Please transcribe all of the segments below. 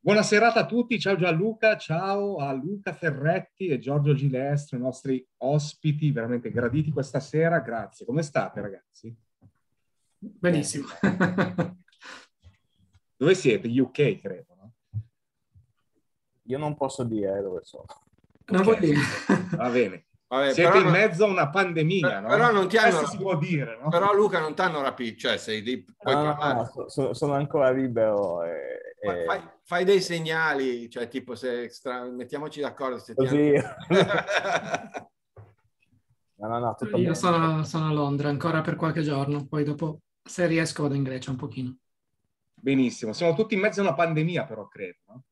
Buonasera a tutti, ciao Gianluca, ciao a Luca Ferretti e Giorgio Gilestro, i nostri ospiti veramente graditi questa sera, grazie. Come state ragazzi? Benissimo. Dove siete? UK credo, no? Io non posso dire dove sono. Non okay. dire? Va bene. Vabbè, Siete in non... mezzo a una pandemia, però, no? Però non ti hanno... si può dire, no? Però Luca non ti hanno rapito, cioè sei lì... Puoi no, no, sono, sono, ancora libero e... e... Fai, fai, dei segnali, cioè tipo se extra... mettiamoci d'accordo se Così... no, no, no, Io sono, sono, a Londra ancora per qualche giorno, poi dopo se riesco vado in Grecia un pochino. Benissimo, siamo tutti in mezzo a una pandemia però credo, no?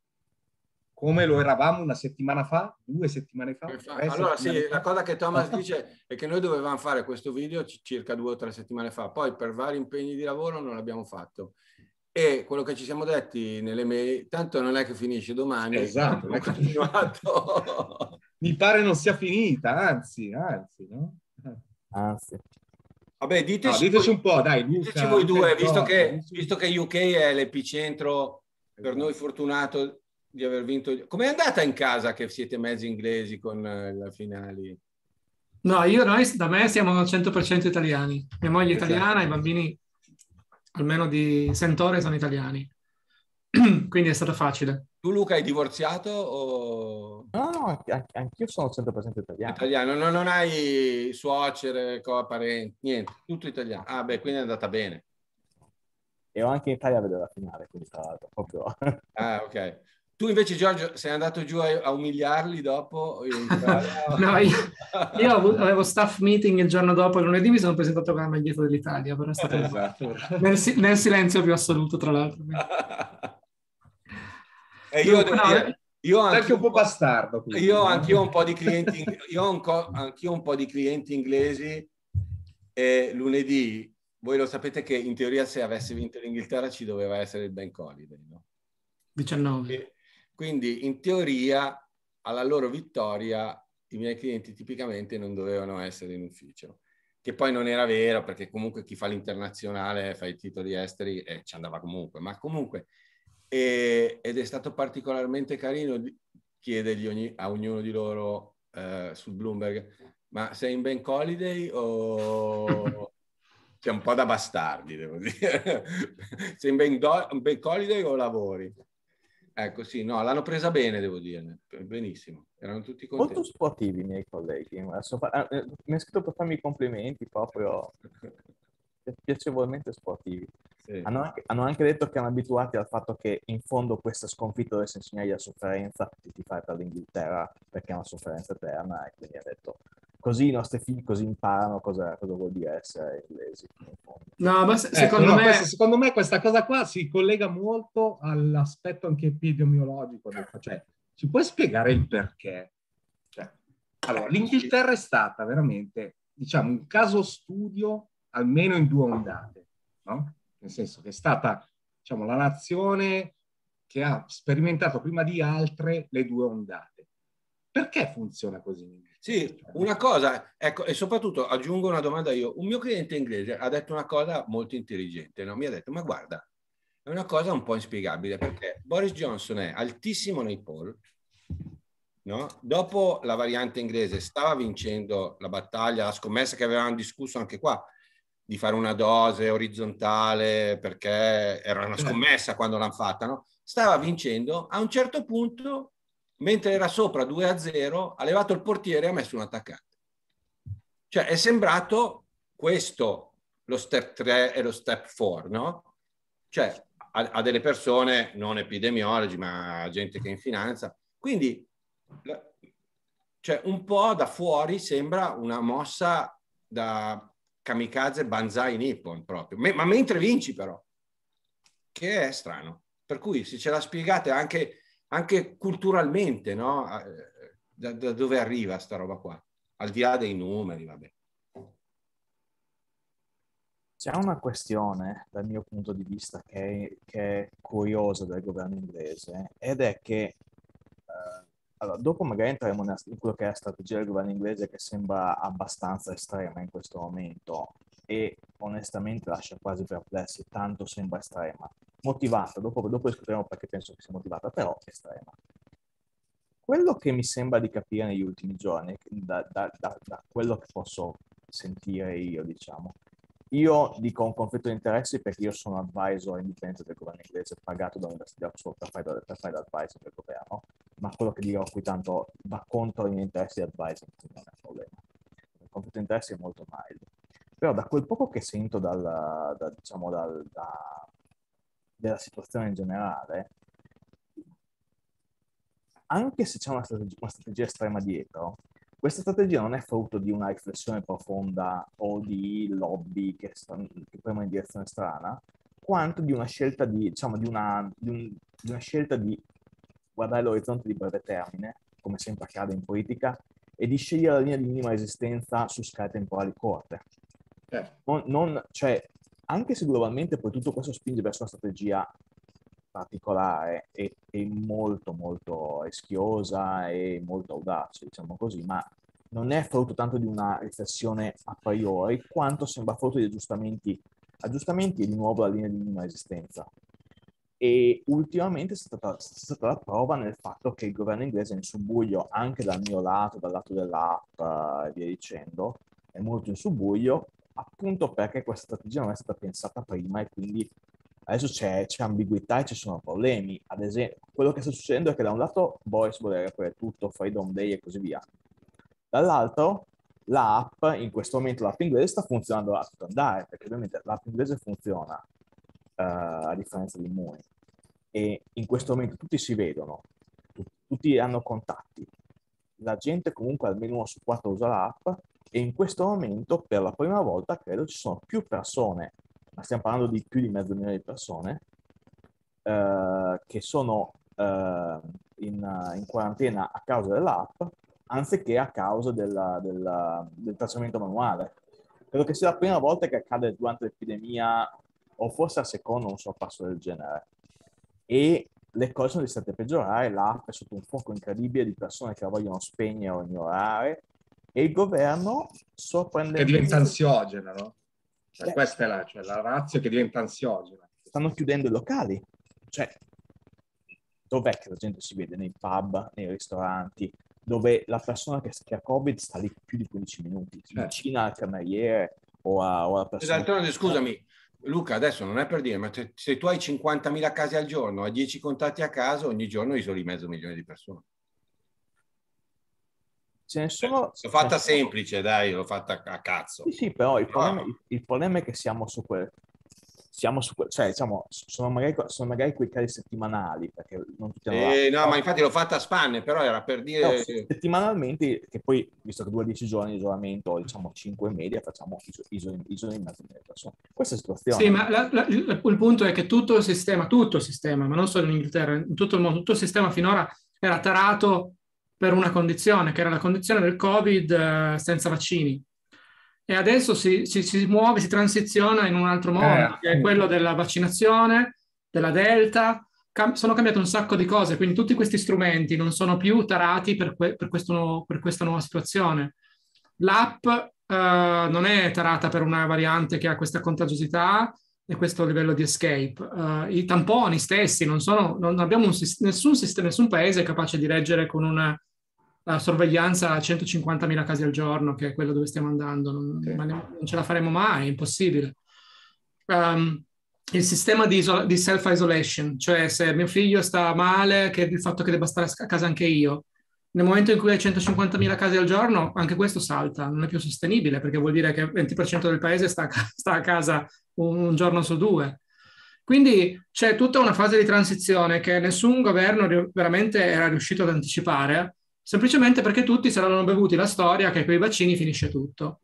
come lo eravamo una settimana fa, due settimane fa. Allora sì, fa. la cosa che Thomas dice è che noi dovevamo fare questo video circa due o tre settimane fa, poi per vari impegni di lavoro non l'abbiamo fatto. E quello che ci siamo detti nelle mail, tanto non è che finisce domani. Esatto, è continuato. Mi pare non sia finita, anzi, anzi, no? Anzi. Vabbè, diteci, no, diteci un po', dai, Luca, diteci voi due, visto che, visto che UK è l'epicentro per noi fortunato di aver vinto. Com'è andata in casa che siete mezzi inglesi con uh, le finali? No, io noi da me siamo 100% italiani. Mia moglie è esatto. italiana, i bambini almeno di Sentore sono italiani. Quindi è stato facile. Tu Luca hai divorziato o... No, no, anch'io sono 100% italiano. Italiano, non, non hai suocere, parenti, niente, tutto italiano. Ah beh, quindi è andata bene. E ho anche in Italia a vedere la finale, quindi tra l'altro proprio... ah, ok. Tu invece, Giorgio, sei andato giù a, a umiliarli dopo? no, io, io, avevo staff meeting il giorno dopo, lunedì mi sono presentato con la maglietta dell'Italia, però è stato esatto. nel, nel, silenzio più assoluto, tra l'altro. e io, devo dire, io anche un po' bastardo. Quindi. Io anch'io ho un po' di clienti, io ho co- anch'io un po' di clienti inglesi e lunedì, voi lo sapete che in teoria se avesse vinto l'Inghilterra ci doveva essere il Bank Holiday, no? 19. E, quindi in teoria alla loro vittoria i miei clienti tipicamente non dovevano essere in ufficio, che poi non era vero perché comunque chi fa l'internazionale fa i titoli esteri e ci andava comunque, ma comunque e, ed è stato particolarmente carino chiedergli ogni, a ognuno di loro eh, su Bloomberg ma sei in Bank Holiday o c'è un po' da bastardi devo dire sei in Bank, Do- bank Holiday o lavori? Ecco, sì, no, l'hanno presa bene, devo dire, benissimo. Erano tutti contenti. Molto sportivi i miei colleghi. Eh, mi ha scritto per farmi i complimenti proprio piacevolmente sportivi. Sì. Hanno, anche, hanno, anche, detto che erano abituati al fatto che in fondo questa sconfitta dovesse insegnare la sofferenza di tifare per l'Inghilterra perché è una sofferenza eterna e quindi ha detto così i nostri figli così imparano cosa, cosa vuol dire essere inglesi. No, ma se, secondo, ecco, me... questa, secondo me questa cosa qua si collega molto all'aspetto anche epidemiologico. Cioè, ci puoi spiegare il perché? Cioè, allora, l'Inghilterra è stata veramente, diciamo, un caso studio almeno in due ondate, no? Nel senso che è stata, diciamo, la nazione che ha sperimentato prima di altre le due ondate. Perché funziona così? Sì, una cosa, ecco, e soprattutto aggiungo una domanda io. Un mio cliente inglese ha detto una cosa molto intelligente, no? mi ha detto, ma guarda, è una cosa un po' inspiegabile perché Boris Johnson è altissimo nei poll, no? dopo la variante inglese stava vincendo la battaglia, la scommessa che avevamo discusso anche qua, di fare una dose orizzontale perché era una certo. scommessa quando l'hanno fatta, no? stava vincendo, a un certo punto mentre era sopra 2 a 0, ha levato il portiere e ha messo un attaccante. Cioè è sembrato questo lo step 3 e lo step 4, no? Cioè a, a delle persone, non epidemiologi, ma gente che è in finanza. Quindi cioè, un po' da fuori sembra una mossa da kamikaze banzai nippon proprio, ma mentre vinci però, che è strano. Per cui se ce la spiegate anche anche culturalmente, no? Eh, da, da, dove arriva sta roba qua? Al di là dei numeri, vabbè. C'è una questione, dal mio punto di vista, che, che è curiosa del governo inglese ed è che, eh, allora, dopo magari entriamo in quello che è la strategia del governo inglese che sembra abbastanza estrema in questo momento e onestamente lascia quasi perplessi, tanto sembra estrema. motivata, dopo, dopo discuteremo perché penso che sia motivata, però estrema. Quello che mi sembra di capire negli ultimi giorni, da, da, da, da quello che posso sentire io, diciamo, io dico un conflitto di interessi perché io sono advisor indipendente del governo inglese, pagato dall'Università di Oxford per fare, per fare l'advisor del governo, ma quello che dirò qui tanto va contro i miei interessi di advisor, non è un problema. Il conflitto di interessi è molto mild. Però da quel poco che sento dal, da, diciamo, dal, da, della situazione in generale, anche se c'è una strategia, una strategia estrema dietro, questa strategia non è frutto di una riflessione profonda o di lobby che, che premono in direzione strana, quanto di una scelta di, diciamo, di una, di, un, di una scelta di guardare l'orizzonte di breve termine, come sempre accade in politica, e di scegliere la linea di minima resistenza su scale temporali corte. Certo. Non, non, cioè, anche se globalmente poi tutto questo spinge verso una strategia particolare e, e, molto molto rischiosa e molto audace, diciamo così, ma non è frutto tanto di una riflessione a priori quanto sembra frutto di aggiustamenti, aggiustamenti e di nuovo la linea di minima resistenza. E ultimamente è stata, è stata la prova nel fatto che il governo inglese è in subbuglio anche dal mio lato, dal lato dell'app e via dicendo, è molto in subbuglio appunto perché questa strategia non è stata pensata prima e quindi adesso c'è, c'è, ambiguità e ci sono problemi. Ad esempio, quello che sta succedendo è che da un lato Boris vuole recuperare tutto, Freedom Day e così via. Dall'altro, l'app, in questo momento l'app inglese sta funzionando a tutto andare, perché ovviamente l'app inglese funziona uh, a differenza di Moon. E in questo momento tutti si vedono, tutti hanno contatti. La gente comunque almeno uno su quattro usa l'app e in questo momento per la prima volta credo ci sono più persone ma stiamo parlando di più di mezzo milione di persone, eh, che sono eh, in, in, quarantena a causa dell'app, anziché a causa della, della, del tracciamento manuale. Credo che sia la prima volta che accade durante l'epidemia, o forse a secondo un sorpasso del genere. E le cose sono state peggiorare, l'app è sotto un fuoco incredibile di persone che la vogliono spegnere o ignorare, e il governo sorprende... Che diventa ansiogena, no? Cioè, eh. Questa è la, cioè, la razza che diventa ansiogena. Stanno chiudendo i locali. Cioè, dov'è che la gente si vede? Nei pub, nei ristoranti, dove la persona che, che ha Covid sta lì più di 15 minuti, si vicina al cameriere o, a, o alla persona... D'altronde, scusami, Luca, adesso non è per dire, ma se, se tu hai 50.000 casi al giorno, hai 10 contatti a caso, ogni giorno isoli mezzo milione di persone. Ce ne sono... L'ho fatta semplice, dai, l'ho fatta a cazzo. Sì, sì, però il problema, il, il problema è che siamo su quel... Siamo su quel, cioè, diciamo, sono magari, sono magari quei casi settimanali, perché non tutti hanno... Eh, no, ma infatti l'ho fatta a spanne, però era per dire... No, settimanalmente, che poi, visto che due 10 giorni di isolamento, diciamo 5 in media, facciamo isole, in mezzo alle persone. Questa situazione... Sì, ma la, la, il, il punto è che tutto il sistema, tutto il sistema, ma non solo in Inghilterra, in tutto il mondo, tutto il sistema finora era tarato per una condizione, che era la condizione del Covid eh, senza vaccini. E adesso si, si, si, muove, si transiziona in un altro modo, eh, che è quello della vaccinazione, della Delta. Cam- sono cambiate un sacco di cose, quindi tutti questi strumenti non sono più tarati per, que- per, nuovo, per questa nuova situazione. L'app eh, non è tarata per una variante che ha questa contagiosità, e questo livello di escape. Uh, I tamponi stessi non sono, non abbiamo un, nessun, sistema, nessun paese capace di reggere con una la sorveglianza a 150.000 casi al giorno, che è quello dove stiamo andando, non, sì. non ce la faremo mai, è impossibile. Um, il sistema di, isola- di, self-isolation, cioè se mio figlio sta male, che il fatto che debba stare a casa anche io. Nel momento in cui hai 150.000 casi al giorno, anche questo salta, non è più sostenibile, perché vuol dire che il 20% del paese sta, sta a casa un, un giorno su due. Quindi c'è tutta una fase di transizione che nessun governo veramente era riuscito ad anticipare, semplicemente perché tutti si erano bevuti la storia che con i vaccini finisce tutto.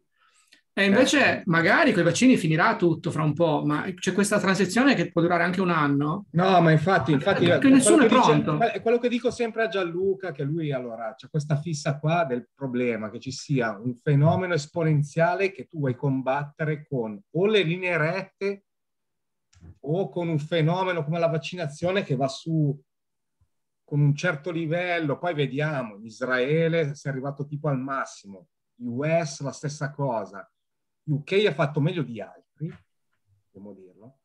E invece eh. magari con i vaccini finirà tutto fra un po', ma c'è questa transizione che può durare anche un anno. No, ma infatti, infatti perché nessuno è pronto. Dice, quello che dico sempre a Gianluca, che lui allora c'è questa fissa qua del problema che ci sia un fenomeno esponenziale che tu vuoi combattere con o le linee rette o con un fenomeno come la vaccinazione che va su con un certo livello, poi vediamo, Israele si è arrivato tipo al massimo, US la stessa cosa, UK ha fatto meglio di altri, dobbiamo dirlo.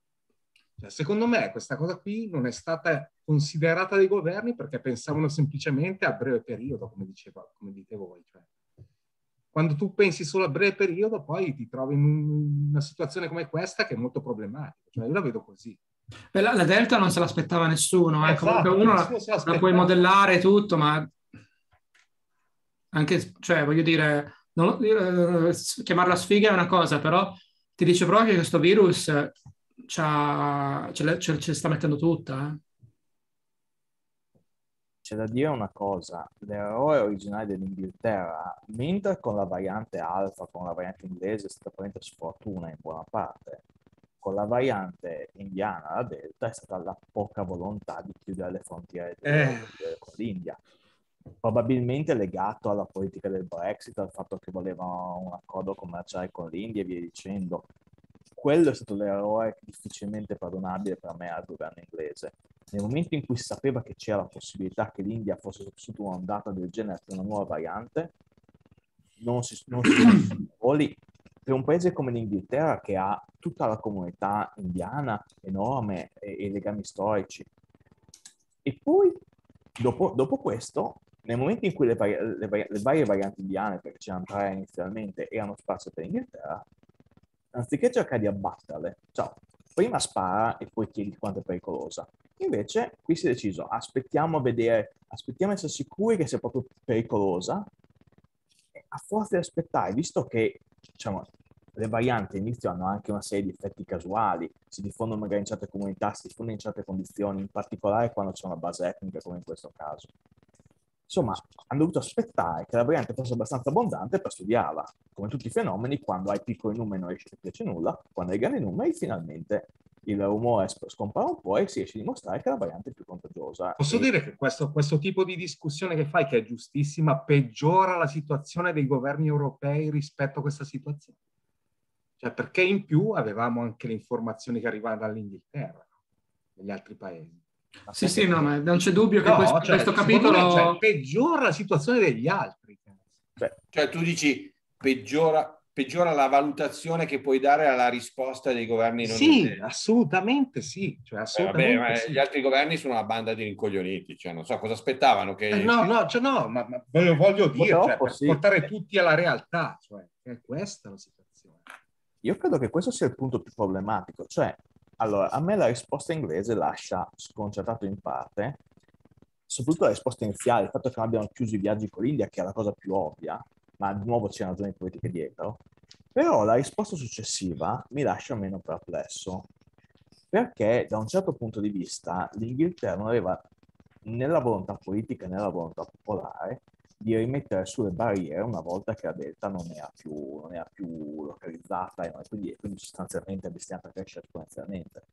Cioè, secondo me questa cosa qui non è stata considerata dai governi perché pensavano semplicemente a breve periodo, come, diceva, come dite voi. Cioè, quando tu pensi solo a breve periodo, poi ti trovi in una situazione come questa che è molto problematica. Cioè, io la vedo così. Beh, la, la, Delta non se l'aspettava nessuno, eh. esatto, uno la, la, puoi modellare tutto, ma anche, cioè, voglio dire, non, eh, chiamarla sfiga è una cosa, però ti dice proprio che questo virus ce, ce, ce sta mettendo tutta. Eh. C'è da dire una cosa, l'errore originale dell'Inghilterra, mentre con la variante alfa, con la variante inglese è stata praticamente sfortuna in buona parte, con la variante indiana, la delta, è stata la poca volontà di chiudere le frontiere eh. con l'India probabilmente legato alla politica del Brexit, al fatto che volevano un accordo commerciale con l'India e via dicendo. Quello è stato l'errore difficilmente perdonabile per me al governo inglese. Nel momento in cui sapeva che c'era la possibilità che l'India fosse vissuta un'ondata del genere per una nuova variante, non si, non si voli per un paese come l'Inghilterra che ha tutta la comunità indiana enorme e, e legami storici. E poi, dopo, dopo questo, nel momento in cui le, vari- le, le varie varianti indiane, perché c'erano tre inizialmente, erano sparse per l'Inghilterra, anziché cercare di abbatterle, ciao, prima spara e poi chiedi quanto è pericolosa. Invece qui si è deciso, aspettiamo a vedere, aspettiamo a essere sicuri che sia proprio pericolosa, a forza di aspettare, visto che diciamo, le varianti all'inizio hanno anche una serie di effetti casuali, si diffondono magari in certe comunità, si diffondono in certe condizioni, in particolare quando c'è una base etnica come in questo caso. Insomma, hanno dovuto aspettare che la variante fosse abbastanza abbondante per studiarla. Come tutti i fenomeni, quando hai piccoli numeri non riesci a capirci nulla, quando hai grandi numeri finalmente il rumore scompare un po' e si riesce a dimostrare che la variante è più contagiosa. Posso e... dire che questo, questo, tipo di discussione che fai, che è giustissima, peggiora la situazione dei governi europei rispetto a questa situazione? Cioè, perché in più avevamo anche le informazioni che arrivavano dall'Inghilterra, dagli altri paesi. Sì, sì, no, ma non c'è dubbio che no, questo, cioè, questo capitolo... Me, cioè, peggiora la situazione degli altri. Cioè, cioè tu dici peggiora, peggiora, la valutazione che puoi dare alla risposta dei governi non Sì, interi. assolutamente sì. Cioè, assolutamente Beh, vabbè, sì. Gli altri governi sono una banda di rincoglioniti, cioè, non so cosa aspettavano. Che... Eh, no, no, cioè, no, ma, ma voglio, voglio dire, cioè, per sì. portare tutti alla realtà, cioè, è questa la situazione. Io credo che questo sia il punto più problematico, cioè allora, a me la risposta inglese lascia sconcertato in parte, soprattutto la risposta iniziale, il fatto che non abbiano chiuso i viaggi con l'India, che è la cosa più ovvia, ma di nuovo una ragioni politiche dietro. Però la risposta successiva mi lascia meno perplesso, perché da un certo punto di vista l'Inghilterra non aveva né la volontà politica né la volontà popolare di rimettere sulle barriere una volta che la delta non era più, non era più localizzata e quindi, quindi sostanzialmente destinata a crescere esponenzialmente.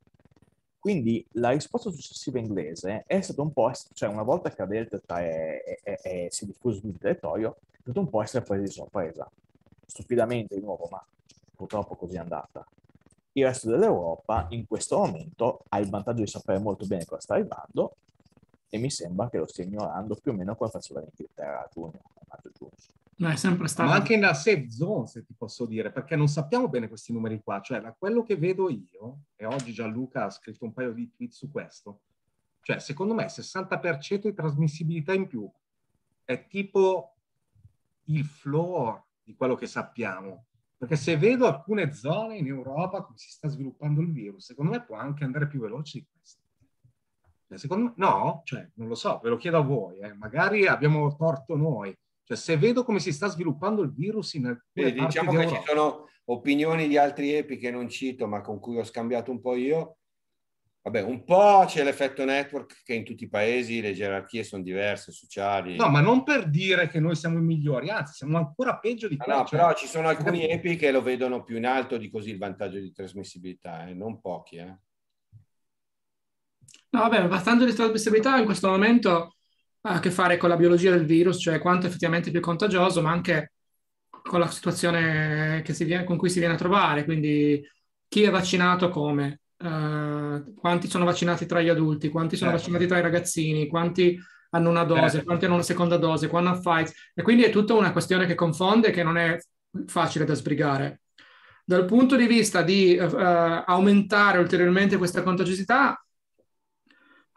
Quindi la risposta successiva inglese è stata un po', cioè una volta che la delta è, è, è, si è diffusa sul territorio, è stato un po' essere presa di sorpresa. Stupidamente di nuovo, ma purtroppo così è andata. Il resto dell'Europa in questo momento ha il vantaggio di sapere molto bene cosa sta arrivando e mi sembra che lo stia ignorando più o meno come faceva l'Inghilterra a giugno, a maggio-giugno. No, è sempre stato... Ma anche nella safe zone, se ti posso dire, perché non sappiamo bene questi numeri qua. Cioè, da quello che vedo io, e oggi Gianluca ha scritto un paio di tweet su questo, cioè, secondo me 60% di trasmissibilità in più è tipo il floor di quello che sappiamo. Perché se vedo alcune zone in Europa come si sta sviluppando il virus, secondo me può anche andare più veloce di questo. Cioè, secondo me, no, cioè, non lo so, ve lo chiedo a voi, eh. magari abbiamo torto noi. Cioè, se vedo come si sta sviluppando il virus in alcune Quindi, diciamo che ci sono opinioni di altri epi che non cito, ma con cui ho scambiato un po' io. Vabbè, un po' c'è l'effetto network che in tutti i paesi le gerarchie sono diverse, sociali. No, ma non per dire che noi siamo i migliori, anzi, siamo ancora peggio di quello. No, no cioè, però ci sono alcuni epi che lo vedono più in alto di così il vantaggio di trasmissibilità, eh? non pochi, eh. No, vabbè, il vantaggio di trasmissibilità in questo momento ha a che fare con la biologia del virus, cioè quanto è effettivamente più contagioso, ma anche con la situazione viene, con cui si viene a trovare, quindi chi è vaccinato come, uh, quanti sono vaccinati tra gli adulti, quanti sono certo. vaccinati tra i ragazzini, quanti hanno una dose, certo. quanti hanno una seconda dose, quando hanno Pfizer, e quindi è tutta una questione che confonde e che non è facile da sbrigare. dal punto di vista di eh, aumentare ulteriormente questa contagiosità,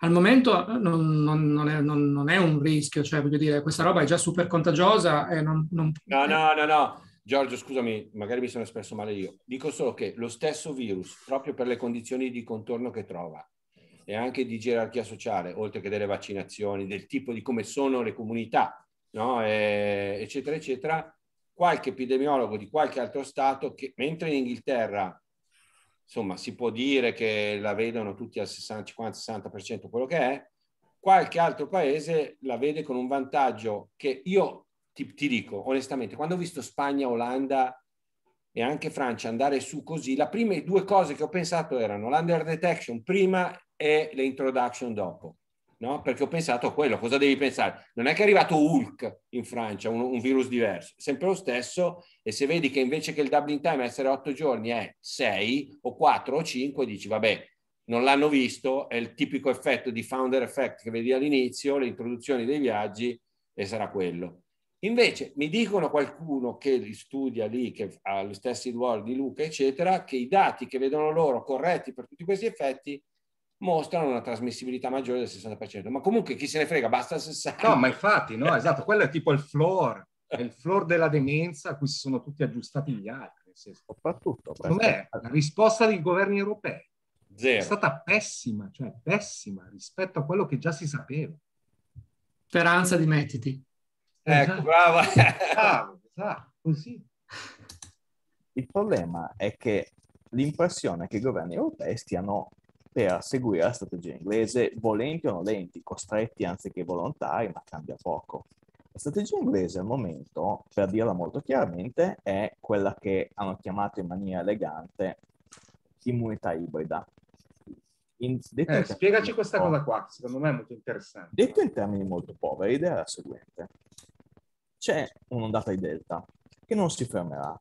al momento non, non, non, è, non, è, un rischio, cioè voglio dire, questa roba è già super contagiosa e non... No, no, no, no. Giorgio, scusami, magari mi sono espresso male io. Dico solo che lo stesso virus, proprio per le condizioni di contorno che trova e anche di gerarchia sociale, oltre che delle vaccinazioni, del tipo di come sono le comunità, no? e, eccetera, eccetera, qualche epidemiologo di qualche altro Stato che, mentre in Inghilterra insomma, si può dire che la vedono tutti al 60, 50, 60% quello che è, qualche altro paese la vede con un vantaggio che io ti, ti dico onestamente, quando ho visto Spagna, Olanda e anche Francia andare su così, le prime due cose che ho pensato erano l'under detection prima e l'introduction dopo no? Perché ho pensato a quello, cosa devi pensare? Non è che è arrivato Hulk in Francia, un, un, virus diverso, sempre lo stesso, e se vedi che invece che il doubling time essere otto giorni è sei o quattro o cinque, dici vabbè, non l'hanno visto, è il tipico effetto di founder effect che vedi all'inizio, le introduzioni dei viaggi, e sarà quello. Invece mi dicono qualcuno che li studia lì, che ha gli stessi ruoli di Luca, eccetera, che i dati che vedono loro corretti per tutti questi effetti mostrano una trasmissibilità maggiore del 60%. Ma comunque chi se ne frega, basta il 60%. No, ma infatti, no, esatto, quello è tipo il floor, è il floor della demenza a cui si sono tutti aggiustati gli altri. Soprattutto. Secondo me la risposta dei governi europei Zero. è stata pessima, cioè pessima rispetto a quello che già si sapeva. Speranza, dimettiti. Ecco, esatto. brava. Bravo, esatto, così. Il problema è che l'impressione è che i governi europei stiano per seguire la strategia inglese, volenti o nolenti, costretti anziché volontari, ma cambia poco. La strategia inglese al momento, per dirla molto chiaramente, è quella che hanno chiamato in maniera elegante immunità ibrida. In, eh, spiegaci questa cosa qua, che secondo me è molto interessante. Detto in termini molto poveri, l'idea è la seguente. C'è un'ondata di delta che non si fermerà,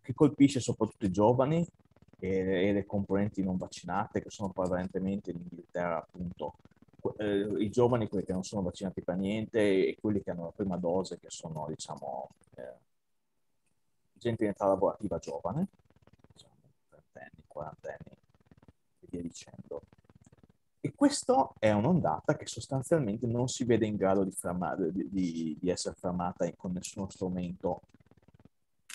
che colpisce soprattutto i giovani e, e le componenti non vaccinate che sono prevalentemente in Inghilterra appunto eh, i giovani, quelli che non sono vaccinati per niente e quelli che hanno la prima dose che sono diciamo eh, gente in età lavorativa giovane diciamo 30 anni, 40 anni e via dicendo. E questa è un'ondata che sostanzialmente non si vede in grado di, fermare, di, di, di essere fermata con nessuno strumento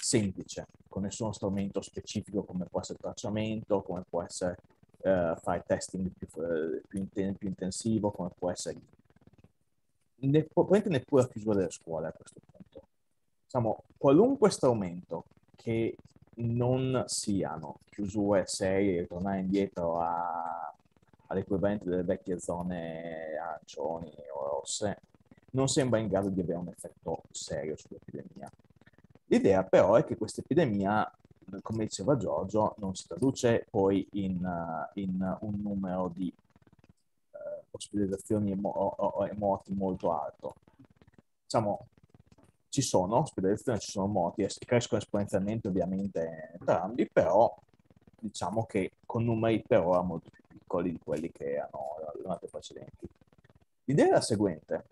semplice, con nessuno strumento specifico come può essere tracciamento, come può essere uh, fare testing più, uh, più, inten- più, intensivo, come può essere ne- neppure la chiusura delle scuole a questo punto. Diciamo, qualunque strumento che non siano chiusure serie, tornare indietro a, all'equivalente delle vecchie zone arancioni o rosse, non sembra in grado di avere un effetto serio sull'epidemia. L'idea però è che questa epidemia, come diceva Giorgio, non si traduce poi in, uh, in un numero di uh, ospedalizzazioni e, mo- e morti molto alto. Diciamo, ci sono ospedalizzazioni, ci sono morti, crescono esponenzialmente ovviamente entrambi, però diciamo che con numeri per ora molto più piccoli di quelli che erano le precedenti. L'idea è la seguente,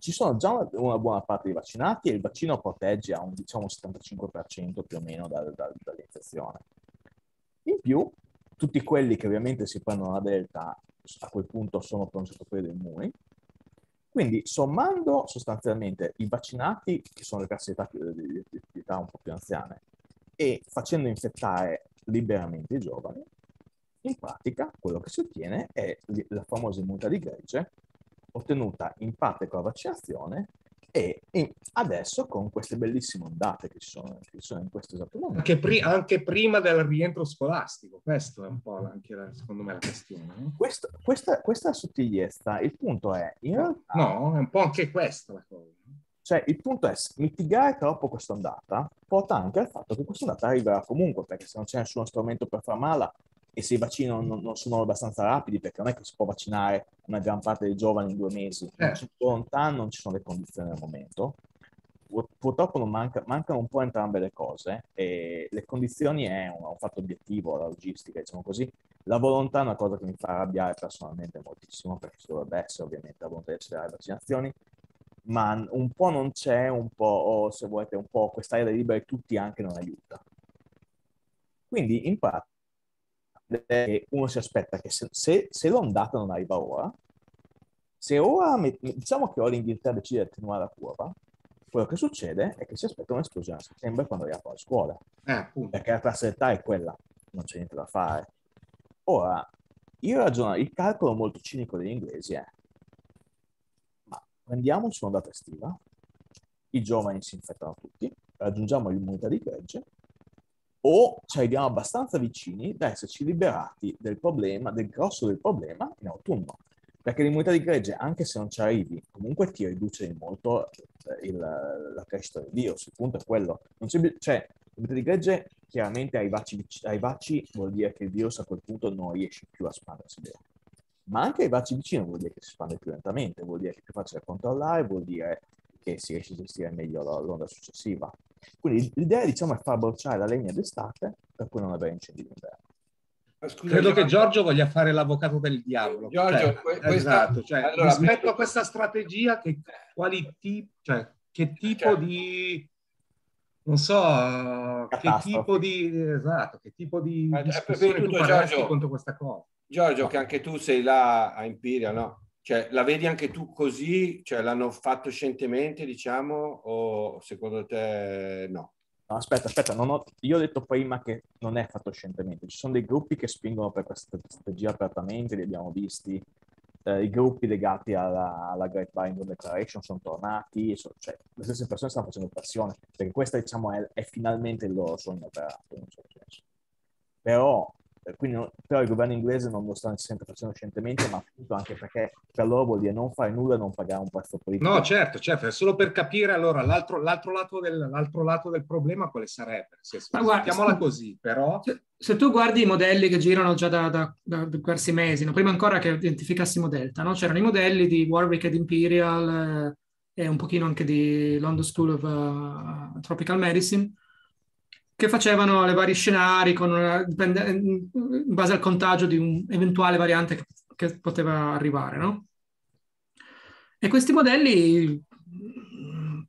ci sono già una, buona parte di vaccinati e il vaccino protegge a un diciamo 75% più o meno dal, dal, dall'infezione. In più, tutti quelli che ovviamente si prendono la delta a quel punto sono per un certo periodo immuni. Quindi sommando sostanzialmente i vaccinati, che sono le classi di età, di, di, di età un po' più anziane, e facendo infettare liberamente i giovani, in pratica quello che si ottiene è la famosa immunità di gregge ottenuta in parte con la vaccinazione e adesso con queste bellissime ondate che ci sono, che ci sono in questo esatto momento. Anche, pri- anche, prima del rientro scolastico, questo è un po' anche la, secondo me la questione. No? Questo, questa, questa sottigliezza, il punto è in realtà... No, è un po' anche questa la cosa. Cioè, il punto è mitigare troppo questa ondata porta anche al fatto che questa ondata arriverà comunque, perché se non c'è nessuno strumento per fermarla, e se i vaccini non, non, sono abbastanza rapidi, perché non è che si può vaccinare una gran parte dei giovani in due mesi, non eh. c'è volontà, non ci sono le condizioni al momento. Purtroppo manca, mancano un po' entrambe le cose e le condizioni è un, un fatto obiettivo, la logistica, diciamo così. La volontà è una cosa che mi fa arrabbiare personalmente moltissimo, perché ci dovrebbe essere ovviamente la volontà di accelerare le vaccinazioni, ma un po' non c'è, un po', o se volete, un po' quest'area libera di tutti anche non aiuta Quindi in pratica uno si aspetta che se, se, se l'ondata non arriva ora, se ora, diciamo che ora l'Inghilterra decide di attenuare la curva, quello che succede è che si aspetta un'esplosione a settembre quando riaprono le scuole. Eh, perché la classe d'età è quella, non c'è niente da fare. Ora, io ragiono, il calcolo molto cinico degli inglesi è, ma prendiamoci un'ondata estiva, i giovani si infettano tutti, raggiungiamo l'immunità di gregge, o ci arriviamo abbastanza vicini da esserci liberati del problema, del grosso del problema in autunno. Perché l'immunità di gregge, anche se non ci arrivi, comunque ti riduce di molto eh, il, la crescita del virus. Il punto è quello. Cioè, l'immunità di gregge chiaramente ai vaci, ai vaci vuol dire che il virus a quel punto non riesce più a espandersi bene. Ma anche ai vaci vicini vuol dire che si espande più lentamente, vuol dire che è più facile da controllare, vuol dire che si riesce a gestire meglio l'onda successiva. Quindi l'idea, diciamo, è far bruciare la legna d'estate per poi non avere incendi d'inverno. Scusa, Credo Giorgio... che Giorgio voglia fare l'avvocato del diavolo. Giorgio, cioè, questa... esatto, cioè, allora, rispetto a questa strategia, che, quali tip, cioè, che tipo certo. di non so che tipo di esatto, che tipo di eh, discussione tu Giorgio, contro questa cosa. Giorgio, che anche tu sei là a Imperial, no? Cioè, la vedi anche tu così? Cioè, l'hanno fatto scientemente, diciamo, o secondo te no? No, aspetta, aspetta, ho, io ho detto prima che non è fatto scientemente, ci sono dei gruppi che spingono per questa strategia apertamente, li abbiamo visti, eh, i gruppi legati alla, alla Great Binding Declaration sono tornati, so, cioè le stesse persone stanno facendo pressione, perché questo diciamo è, è finalmente il loro sogno operato in un certo senso. Però eh, quindi, però il governo inglese non lo sta sempre facendo scientemente, ma appunto anche perché per loro vuol dire non fare nulla e non pagare un prezzo politico. No, certo, certo, è solo per capire allora l'altro, l'altro, lato, del, l'altro lato del problema quale sarebbe. Se, ma guarda, se, così, però... Se, se, tu guardi i modelli che girano già da, da, da diversi mesi, no? prima ancora che identificassimo Delta, no? c'erano i modelli di Warwick ed Imperial eh, e un pochino anche di London School of uh, Tropical Medicine, che facevano le vari scenari con una, in base al contagio di un'eventuale variante che, che poteva arrivare, no? E questi modelli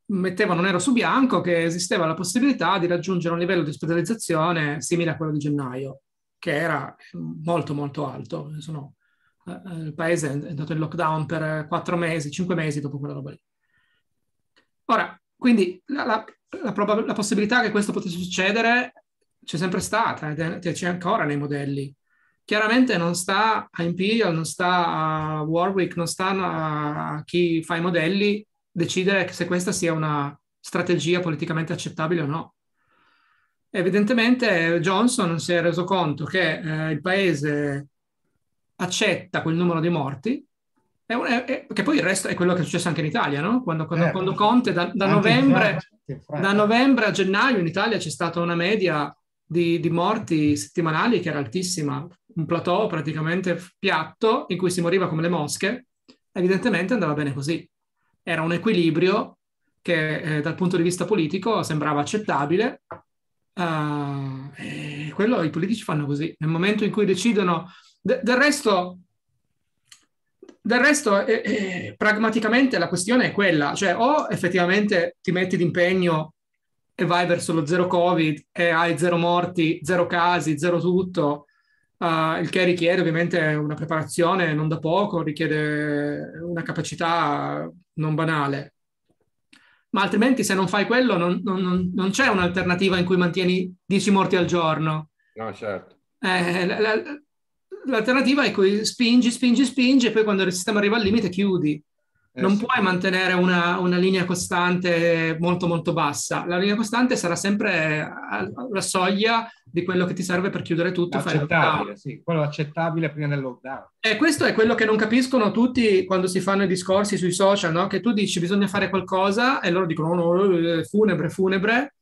mettevano nero su bianco che esisteva la possibilità di raggiungere un livello di ospedalizzazione simile a quello di gennaio, che era molto molto alto. Sono, eh, il paese è andato in lockdown per quattro mesi, cinque mesi dopo quella roba lì. Ora, quindi la, la, la, prob- la possibilità che questo potesse succedere c'è sempre stata, ed c'è ancora nei modelli. Chiaramente non sta a Imperial, non sta a Warwick, non sta a chi fa i modelli decidere se questa sia una strategia politicamente accettabile o no. Evidentemente Johnson si è reso conto che eh, il paese accetta quel numero di morti è un, è, che poi il resto è quello che è successo anche in Italia, no? Quando, quando, eh, quando Conte da, da, novembre, da, novembre, a gennaio in Italia c'è stata una media di, di, morti settimanali che era altissima, un plateau praticamente piatto in cui si moriva come le mosche, evidentemente andava bene così. Era un equilibrio che eh, dal punto di vista politico sembrava accettabile. Uh, e quello i politici fanno così. Nel momento in cui decidono... De, del resto del resto, eh, eh, pragmaticamente la questione è quella, cioè o effettivamente ti metti d'impegno e vai verso lo zero Covid e hai zero morti, zero casi, zero tutto, uh, il che richiede ovviamente una preparazione non da poco, richiede una capacità non banale. Ma altrimenti se non fai quello non, non, non c'è un'alternativa in cui mantieni 10 morti al giorno. No, certo. Eh, la, la, l'alternativa è che spingi, spingi, spingi e poi quando il sistema arriva al limite chiudi. Eh non sì. puoi mantenere una, una, linea costante molto molto bassa. La linea costante sarà sempre alla soglia di quello che ti serve per chiudere tutto. Accettabile, sì, quello accettabile prima del lockdown. E questo è quello che non capiscono tutti quando si fanno i discorsi sui social, no? che tu dici bisogna fare qualcosa e loro dicono no, no, funebre, funebre.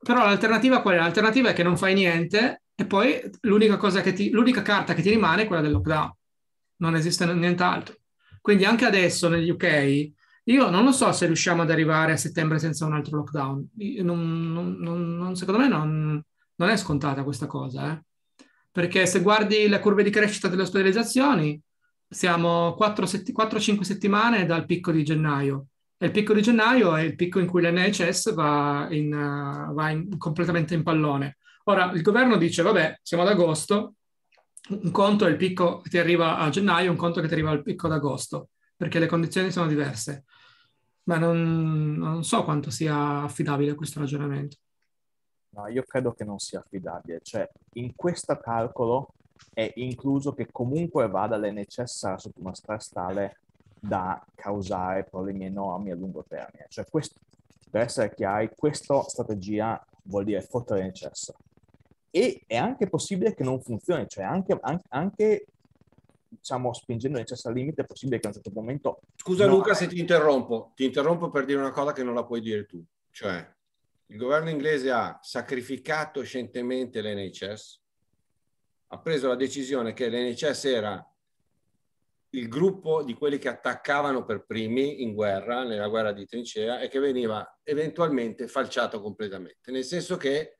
Però l'alternativa qual è? L'alternativa è che non fai niente e poi l'unica, ti, l'unica carta che ti rimane è quella del lockdown, non esiste nient'altro. Quindi anche adesso negli UK, io non lo so se riusciamo ad arrivare a settembre senza un altro lockdown. Non, non, non, secondo me non, è scontata questa cosa, eh? perché se guardi le curve di crescita delle ospedalizzazioni, siamo 4-5 settimane dal picco di gennaio. E il picco di gennaio è il picco in cui l'NHS va, in, va in, completamente in pallone. Ora, il governo dice, vabbè, siamo ad agosto, un conto è il picco che ti arriva a gennaio, un conto che ti arriva al picco ad agosto, perché le condizioni sono diverse. Ma non, non so quanto sia affidabile questo ragionamento. No, io credo che non sia affidabile. Cioè, in questo calcolo è incluso che comunque vada l'NHS sotto una stress tale da causare problemi enormi a lungo termine. Cioè, questo, per essere chiari, questa strategia vuol dire fottere l'NHS. E è anche possibile che non funzioni, cioè anche, anche, anche diciamo, spingendo l'NHS al limite è possibile che a un certo momento... Scusa Luca se ti interrompo, ti interrompo per dire una cosa che non la puoi dire tu. Cioè, il governo inglese ha sacrificato scientemente l'NHS, ha preso la decisione che l'NHS era il gruppo di quelli che attaccavano per primi in guerra, nella guerra di trincea, e che veniva eventualmente falciato completamente. Nel senso che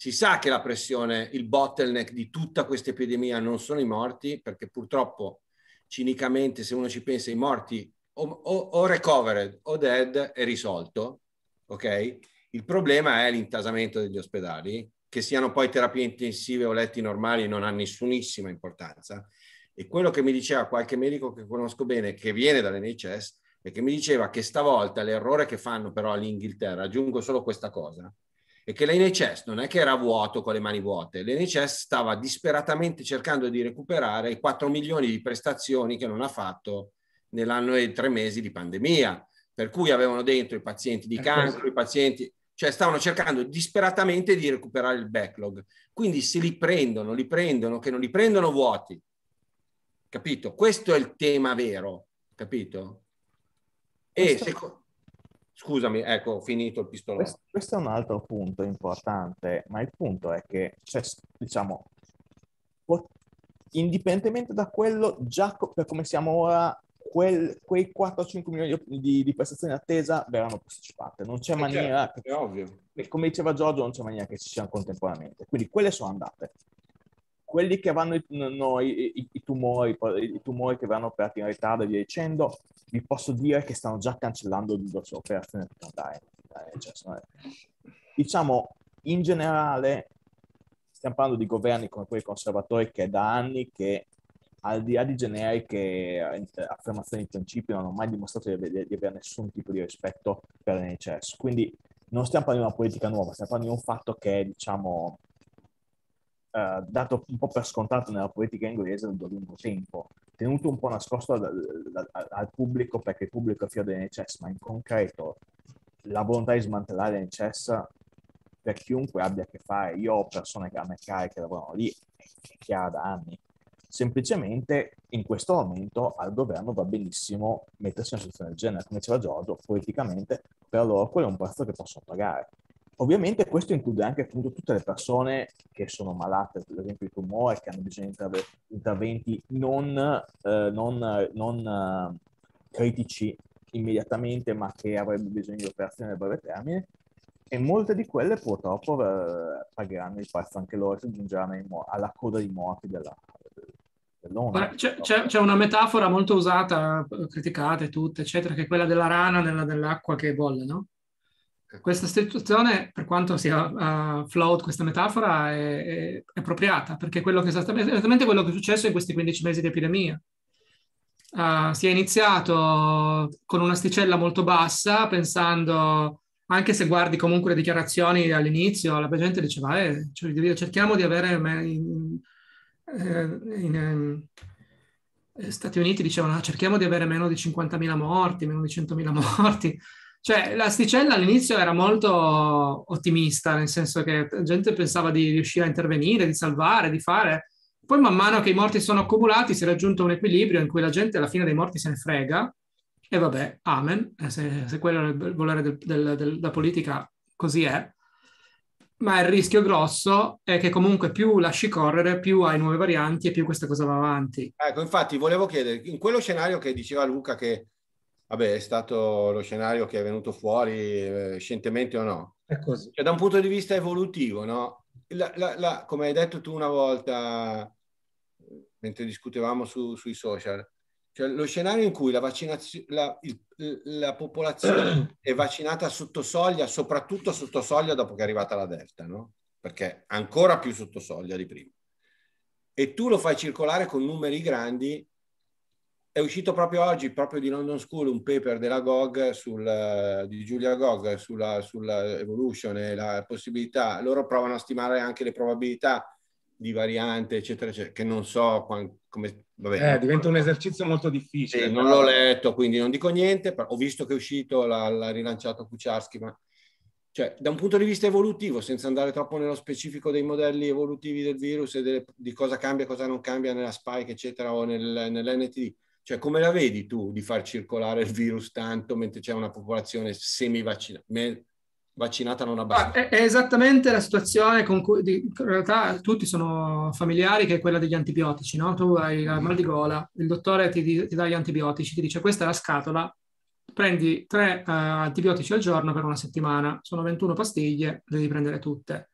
si sa che la pressione, il bottleneck di tutta questa epidemia non sono i morti, perché purtroppo cinicamente, se uno ci pensa, i morti o, o, o recovered o dead è risolto, ok? Il problema è l'intasamento degli ospedali, che siano poi terapie intensive o letti normali non ha nessunissima importanza e quello che mi diceva qualche medico che conosco bene, che viene dall'NHS, e che mi diceva che stavolta l'errore che fanno però all'Inghilterra, aggiungo solo questa cosa, è che l'NHS non è che era vuoto con le mani vuote, l'NHS stava disperatamente cercando di recuperare i 4 milioni di prestazioni che non ha fatto nell'anno e tre mesi di pandemia, per cui avevano dentro i pazienti di cancro, i pazienti, cioè stavano cercando disperatamente di recuperare il backlog. Quindi se li prendono, li prendono, che non li prendono vuoti, capito? Questo è il tema vero, capito? E questo... seco... Scusami, ecco, ho finito il pistolone. Questo, questo, è un altro punto importante, ma il punto è che, cioè, diciamo, indipendentemente da quello, già per come siamo ora, quel, quei 4-5 milioni di, di, prestazioni attesa verranno posticipate. Non c'è è eh, maniera, certo, che, è ovvio. come diceva Giorgio, non c'è maniera che ci siano contemporaneamente. Quindi quelle sono andate quelli che avranno i, no, i, i, i, tumori, i tumori che verranno operati in ritardo e via dicendo, vi posso dire che stanno già cancellando le sue operazioni per andare. Cioè, diciamo, in generale, stiamo parlando di governi come quelli conservatori che da anni che al di là di generiche affermazioni di principio non hanno mai dimostrato di avere, di avere nessun tipo di rispetto per l'NHS. Quindi non stiamo parlando di una politica nuova, stiamo parlando di un fatto che, diciamo, eh, dato un po' per scontato nella politica inglese da lungo tempo, tenuto un po' nascosto da, da, al pubblico perché il pubblico è fiero dell'NHS, ma in concreto la volontà di smantellare l'NHS per chiunque abbia a che fare, io ho persone che me care che lavorano lì, è chiara da anni, semplicemente in questo momento al governo va benissimo mettersi in una situazione del genere, come diceva Giorgio, politicamente per loro quello è un prezzo che possono pagare. Ovviamente questo include anche appunto tutte le persone che sono malate, per esempio di tumore, che hanno bisogno di interventi non, eh, non, non uh, critici immediatamente, ma che avrebbero bisogno di operazioni a breve termine. E molte di quelle purtroppo eh, pagheranno il prezzo anche loro, si giungeranno alla coda di morti della, dell'ONU. C'è, c'è, c'è, una metafora molto usata, criticata e tutte, eccetera, che è quella della rana nella, nell'acqua che bolle, no? Questa situazione, per quanto sia uh, float questa metafora, è, è, è appropriata, perché è esattamente, esattamente quello che è successo in questi 15 mesi di epidemia. Uh, si è iniziato con un'asticella molto bassa, pensando, anche se guardi comunque le dichiarazioni all'inizio, la gente diceva, eh, cioè, cerchiamo di avere... In, in, in, in eh, Stati Uniti dicevano, ah, cerchiamo di avere meno di 50.000 morti, meno di 100.000 morti cioè, l'asticella all'inizio era molto ottimista, nel senso che la gente pensava di riuscire a intervenire, di salvare, di fare. Poi, man mano che i morti sono accumulati, si è raggiunto un equilibrio in cui la gente alla fine dei morti se ne frega. E vabbè, amen. Se, se quello è il volere del, del, della politica, così è. Ma il rischio grosso è che comunque più lasci correre, più hai nuove varianti e più questa cosa va avanti. Ecco, infatti, volevo chiedere, in quello scenario che diceva Luca che vabbè, è stato lo scenario che è venuto fuori eh, scientemente o no. È così. Cioè, da un punto di vista evolutivo, no? La, la, la, come hai detto tu una volta, mentre discutevamo su, sui social, cioè lo scenario in cui la, la, il, la popolazione è vaccinata sotto soglia, soprattutto sotto soglia dopo che è arrivata la Delta, no? perché ancora più sotto soglia di prima. E tu lo fai circolare con numeri grandi. È uscito proprio oggi, proprio di London School, un paper della GOG, sul, di Giulia GOG sulla, sulla evolution e la possibilità. Loro provano a stimare anche le probabilità di variante, eccetera, eccetera, che non so come... Vabbè, eh, diventa un esercizio molto difficile. Sì, non l'ho letto, quindi non dico niente, ho visto che è uscito, l'ha, l'ha rilanciato Kucharski, ma cioè, da un punto di vista evolutivo, senza andare troppo nello specifico dei modelli evolutivi del virus e delle, di cosa cambia, cosa non cambia nella spike, eccetera, o nel, nell'NTD, cioè come la vedi tu di far circolare il virus tanto mentre c'è una popolazione semi-vaccinata? vaccinata non abbastanza. Ah, è, esattamente la situazione con cui di, in realtà tutti sono familiari, che è quella degli antibiotici. No? Tu hai la mal di gola, il dottore ti, ti dà gli antibiotici, ti dice questa è la scatola, prendi tre uh, antibiotici al giorno per una settimana, sono 21 pastiglie, devi prendere tutte.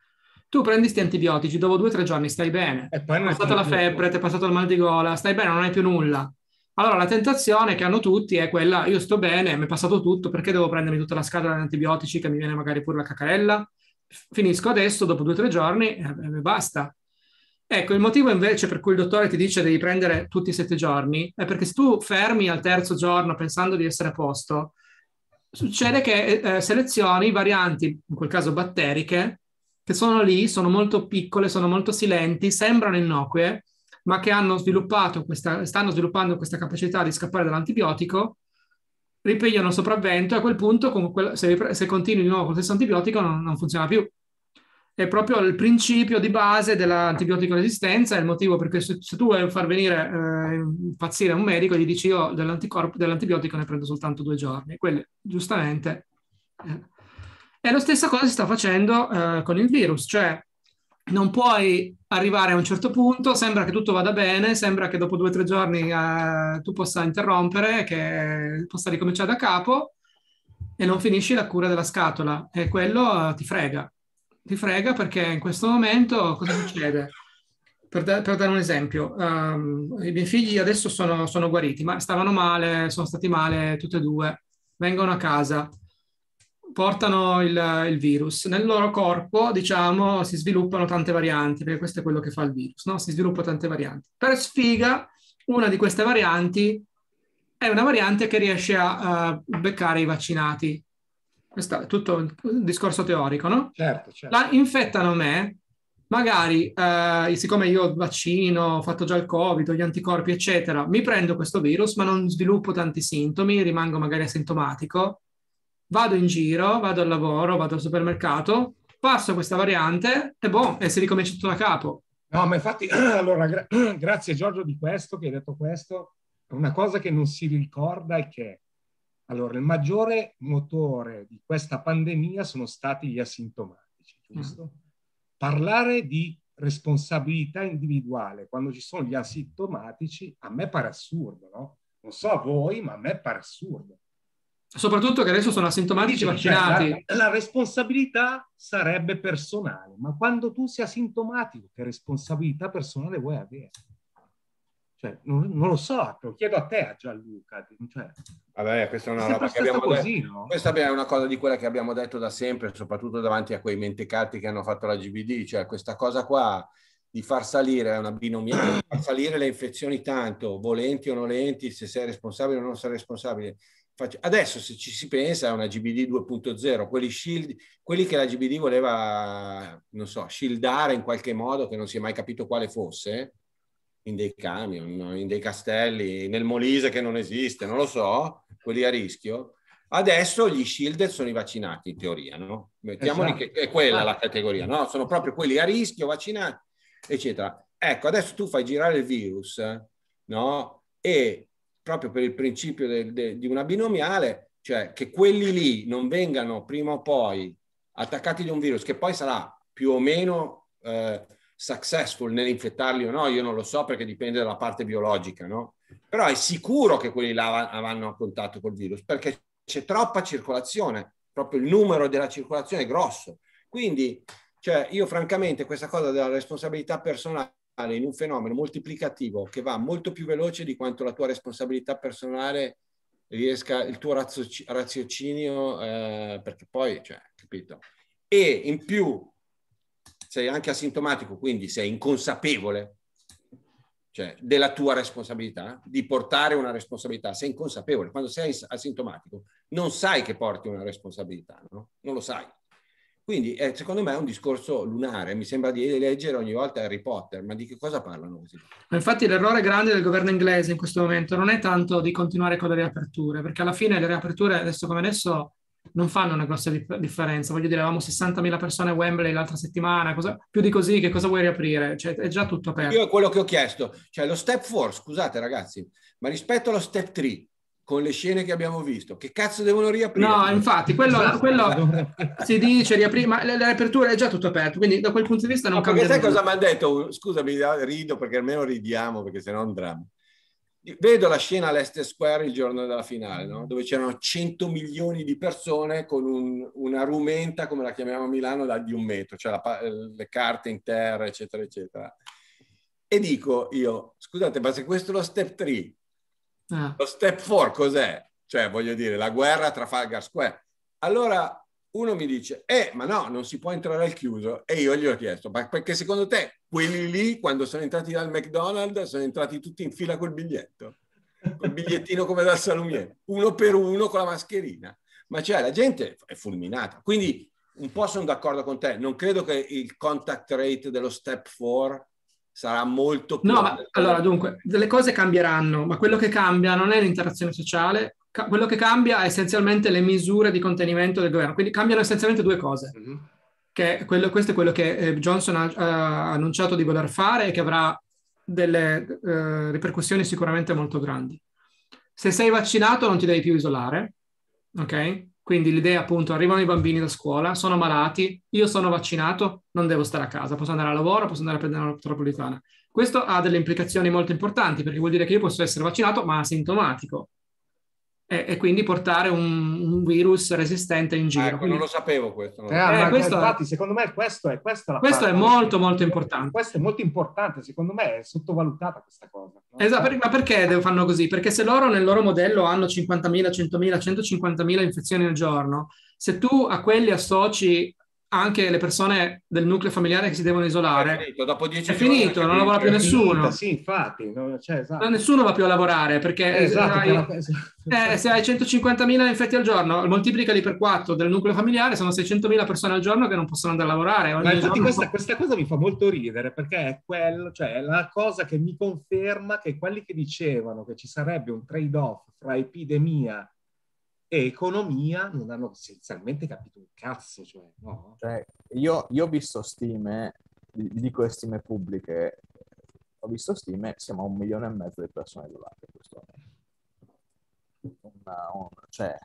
Tu prendi questi antibiotici, dopo due o tre giorni stai bene, e poi è passata la febbre, ti è passato il mal di gola, stai bene, non hai più nulla. Allora la tentazione che hanno tutti è quella, io sto bene, mi è passato tutto, perché devo prendermi tutta la scatola di antibiotici che mi viene magari pure la cacarella? Finisco adesso, dopo due o tre giorni, e basta. Ecco, il motivo invece per cui il dottore ti dice devi prendere tutti i sette giorni è perché se tu fermi al terzo giorno pensando di essere a posto, succede che eh, selezioni varianti, in quel caso batteriche, che sono lì, sono molto piccole, sono molto silenti, sembrano innocue, ma che hanno sviluppato questa, stanno sviluppando questa capacità di scappare dall'antibiotico, ripigliano sopravvento e a quel punto, quel, se, se, continui di nuovo con lo stesso antibiotico, non, non funziona più è proprio il principio di base dell'antibiotico resistenza, è il motivo perché se, se tu vuoi far venire eh, impazzire un medico gli dici io dell'antibiotico ne prendo soltanto due giorni, quelli giustamente. Eh. E la stessa cosa si sta facendo eh, con il virus, cioè non puoi arrivare a un certo punto, sembra che tutto vada bene, sembra che dopo due o tre giorni eh, tu possa interrompere, che possa ricominciare da capo e non finisci la cura della scatola. E quello eh, ti frega. Ti frega perché in questo momento cosa succede? Per, da, per dare un esempio, um, i miei figli adesso sono, sono, guariti, ma stavano male, sono stati male tutti e due, vengono a casa, portano il, il, virus. Nel loro corpo, diciamo, si sviluppano tante varianti, perché questo è quello che fa il virus, no? Si sviluppano tante varianti. Per sfiga, una di queste varianti è una variante che riesce a, a beccare i vaccinati questo è tutto un discorso teorico, no? Certo, certo. La infettano me, magari, eh, siccome io vaccino, ho fatto già il Covid, gli anticorpi, eccetera, mi prendo questo virus, ma non sviluppo tanti sintomi, rimango magari asintomatico, vado in giro, vado al lavoro, vado al supermercato, passo questa variante e boh, e si ricomincia tutto da capo. No, ma infatti, allora, gra- grazie Giorgio di questo, che hai detto questo. Una cosa che non si ricorda è che allora, il maggiore motore di questa pandemia sono stati gli asintomatici, giusto? Mm. Parlare di responsabilità individuale quando ci sono gli asintomatici a me pare assurdo, no? Non so a voi, ma a me pare assurdo. Soprattutto che adesso sono asintomatici Dice, vaccinati. Cioè, la, la, responsabilità sarebbe personale, ma quando tu sei asintomatico, che responsabilità personale vuoi avere? Cioè, non, non, lo so, te lo chiedo a te, a Gianluca. Cioè, Vabbè, questa è una roba che abbiamo così, detto. No? Questa è una cosa di quella che abbiamo detto da sempre, soprattutto davanti a quei mentecatti che hanno fatto la GBD, cioè questa cosa qua di far salire una binomiale, far salire le infezioni tanto, volenti o nolenti, se sei responsabile o non sei responsabile. Adesso se ci si pensa è una GBD 2.0, quelli, shield, quelli che la GBD voleva, non so, shieldare in qualche modo, che non si è mai capito quale fosse, in dei camion, in dei castelli, nel Molise che non esiste, non lo so, quelli a rischio. Adesso gli shielded sono i vaccinati in teoria, no? Mettiamoli esatto. che è quella la categoria, no? Sono proprio quelli a rischio, vaccinati, eccetera. Ecco, adesso tu fai girare il virus, no? E proprio per il principio de, de, di una binomiale, cioè che quelli lì non vengano prima o poi attaccati da un virus che poi sarà più o meno eh, successful nell'infettarli o no, io non lo so perché dipende dalla parte biologica, no? Però è sicuro che quelli là vanno a contatto col virus perché c'è troppa circolazione, proprio il numero della circolazione è grosso. Quindi, cioè, io francamente questa cosa della responsabilità personale in un fenomeno moltiplicativo che va molto più veloce di quanto la tua responsabilità personale riesca, il tuo raziocinio, eh, perché poi, cioè, capito? E in più sei anche asintomatico, quindi sei inconsapevole cioè, della tua responsabilità, di portare una responsabilità, sei inconsapevole. Quando sei asintomatico non sai che porti una responsabilità, no? non lo sai. Quindi eh, secondo me è un discorso lunare, mi sembra di leggere ogni volta Harry Potter, ma di che cosa parlano così? Ma infatti l'errore grande del governo inglese in questo momento non è tanto di continuare con le riaperture, perché alla fine le riaperture adesso come adesso non fanno una grossa differenza. Voglio dire, avevamo 60.000 persone a Wembley l'altra settimana, cosa, più di così che cosa vuoi riaprire? Cioè, è già tutto aperto. Io è quello che ho chiesto, cioè lo step 4, scusate ragazzi, ma rispetto allo step 3, con le scene che abbiamo visto. Che cazzo devono riaprire? No, infatti, quello, esatto. quello si dice riaprire, ma l'apertura è già tutto aperto, quindi da quel punto di vista non no, cambia sai cosa mi ha detto? Scusami, rido perché almeno ridiamo, perché sennò è un dramma. Vedo la scena all'Este Square il giorno della finale, no? dove c'erano 100 milioni di persone con un, una rumenta, come la chiamiamo a Milano, da, di un metro, cioè la, le carte in terra, eccetera, eccetera. E dico io, scusate, ma se questo è lo step 3, Ah. Lo step 4 cos'è? Cioè, voglio dire, la guerra a Trafalgar Square. Allora uno mi dice, eh, ma no, non si può entrare al chiuso. E io gli ho chiesto, ma perché secondo te quelli lì, quando sono entrati dal McDonald's, sono entrati tutti in fila col biglietto? Col bigliettino come dal salumiere, uno per uno con la mascherina. Ma cioè, la gente è fulminata. Quindi un po' sono d'accordo con te. Non credo che il contact rate dello step 4 sarà molto più... No, ma allora dunque, delle cose cambieranno, ma quello che cambia non è l'interazione sociale, ca- quello che cambia è essenzialmente le misure di contenimento del governo, quindi cambiano essenzialmente due cose. Mm-hmm. Che quello, questo è quello che eh, Johnson ha, ha, annunciato di voler fare e che avrà delle eh, ripercussioni sicuramente molto grandi. Se sei vaccinato non ti devi più isolare, ok? Quindi l'idea appunto, arrivano i bambini da scuola, sono malati, io sono vaccinato, non devo stare a casa, posso andare a lavoro, posso andare a prendere la metropolitana. Questo ha delle implicazioni molto importanti perché vuol dire che io posso essere vaccinato ma asintomatico e, e quindi portare un, un, virus resistente in giro. ecco, quindi... non lo sapevo questo. Eh, eh, questo infatti, secondo me questo è, questa questo è molto, molto importante. Questo è molto importante, secondo me è sottovalutata questa cosa. No? Esatto, ma perché fanno così? Perché se loro nel loro modello hanno 50.000, 100.000, 150.000 infezioni al giorno, se tu a quelli associ anche le persone del nucleo familiare che si devono isolare. È finito, dopo dieci è finito non lavora più nessuno. Finita, sì, infatti. Non, cioè, esatto. Nessuno va più a lavorare perché eh, esatto, hai, eh, se hai 150.000 infetti al giorno, moltiplicali per 4 del nucleo familiare, sono 600.000 persone al giorno che non possono andare a lavorare. Ma infatti questa, questa, cosa mi fa molto ridere perché è, quello, cioè, è la cosa che mi conferma che quelli che dicevano che ci sarebbe un trade-off fra epidemia e economia non hanno essenzialmente capito un cazzo. Cioè, no? cioè, io, io, ho visto stime, vi dico le stime pubbliche, ho visto stime, siamo a un milione e mezzo di persone isolate in questo momento. Una, una, cioè,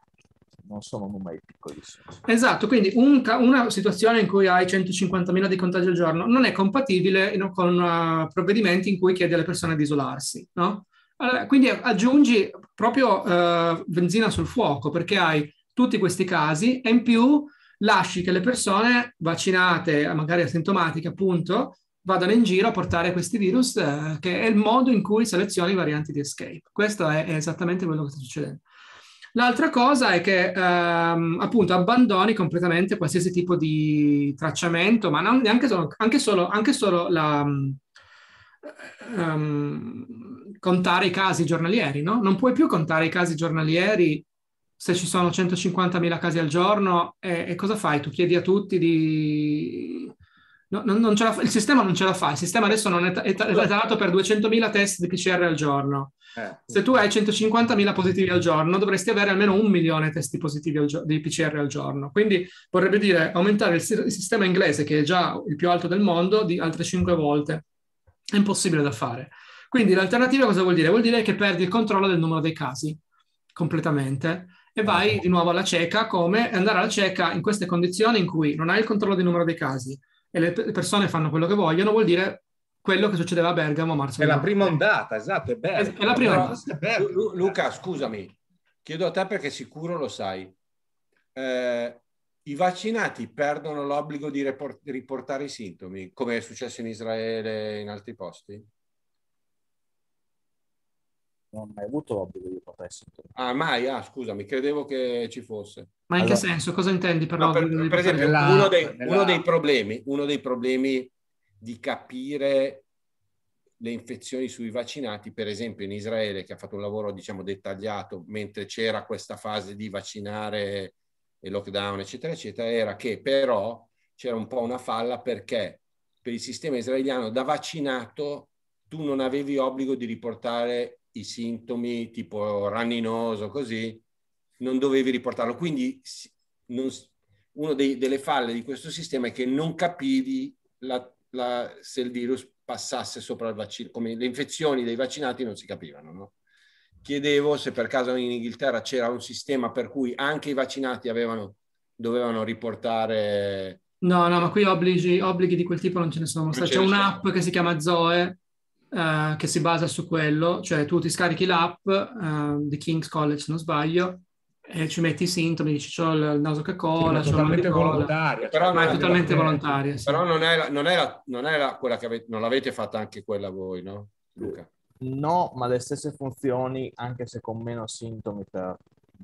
non sono numeri piccolissimi. Esatto, quindi un, una situazione in cui hai 150.000 di contagi al giorno non è compatibile con uh, provvedimenti in cui chiedi alle persone di isolarsi, no? Allora, quindi aggiungi proprio uh, benzina sul fuoco perché hai tutti questi casi e in più lasci che le persone vaccinate, magari asintomatiche appunto, vadano in giro a portare questi virus, eh, che è il modo in cui selezioni i varianti di escape. Questo è, è esattamente quello che sta succedendo. L'altra cosa è che ehm, appunto abbandoni completamente qualsiasi tipo di tracciamento, ma non, neanche solo, anche solo, anche solo la, um, contare i casi giornalieri, no? Non puoi più contare i casi giornalieri se ci sono 150.000 casi al giorno e, e cosa fai? Tu chiedi a tutti di... No, non, non fa, il sistema non ce la fa, il sistema adesso non è, è, è per 200.000 test di PCR al giorno. Eh. Se tu hai 150.000 positivi al giorno, dovresti avere almeno un milione di test positivi gio- di PCR al giorno. Quindi vorrebbe dire aumentare il, il, sistema inglese, che è già il più alto del mondo, di altre 5 volte. È impossibile da fare. Quindi l'alternativa cosa vuol dire? Vuol dire che perdi il controllo del numero dei casi completamente e vai di nuovo alla cieca come andare alla cieca in queste condizioni in cui non hai il controllo del numero dei casi e le persone fanno quello che vogliono, vuol dire quello che succedeva a Bergamo a marzo. È la prima ondata, esatto, è Bergamo. È la prima ondata. Luca, scusami, chiedo a te perché sicuro lo sai. Eh, i vaccinati perdono l'obbligo di report- riportare i sintomi, come è successo in Israele e in altri posti? Non ho mai avuto l'obbligo di sintomi. Ah, mai? Ah, scusami, credevo che ci fosse. Ma in Allora- che senso? Cosa intendi per No, per, l'obbligo di per esempio, Nella- uno dei, nella- uno dei problemi, uno dei problemi di capire le infezioni sui vaccinati, per esempio in Israele, che ha fatto un lavoro, diciamo, dettagliato mentre c'era questa fase di vaccinare e lockdown, eccetera, eccetera, era che però c'era un po' una falla perché per il sistema israeliano da vaccinato tu non avevi obbligo di riportare i sintomi tipo ranninoso, così, non dovevi riportarlo. Quindi non s- una delle falle di questo sistema è che non capivi la- la- se il virus passasse sopra il vaccino, come le infezioni dei vaccinati non si capivano. no? Chiedevo se per caso in Inghilterra c'era un sistema per cui anche i vaccinati avevano, dovevano riportare... No, no, ma qui obblighi, obblighi di quel tipo non ce ne sono. Non C'è un'app sono. che si chiama Zoe, eh, che si basa su quello, cioè tu ti scarichi l'app eh, di King's College, se non sbaglio, e ci metti i sintomi, dici c'ho il naso che Sì, cola, ma c'ho totalmente volontaria. Però cioè, Ma è totalmente eh, volontaria, sì. Però non è, la- non è la- non è la- quella che avete, non l'avete fatta anche quella voi, no? Luca? No, ma le stesse funzioni, anche se con meno sintomi per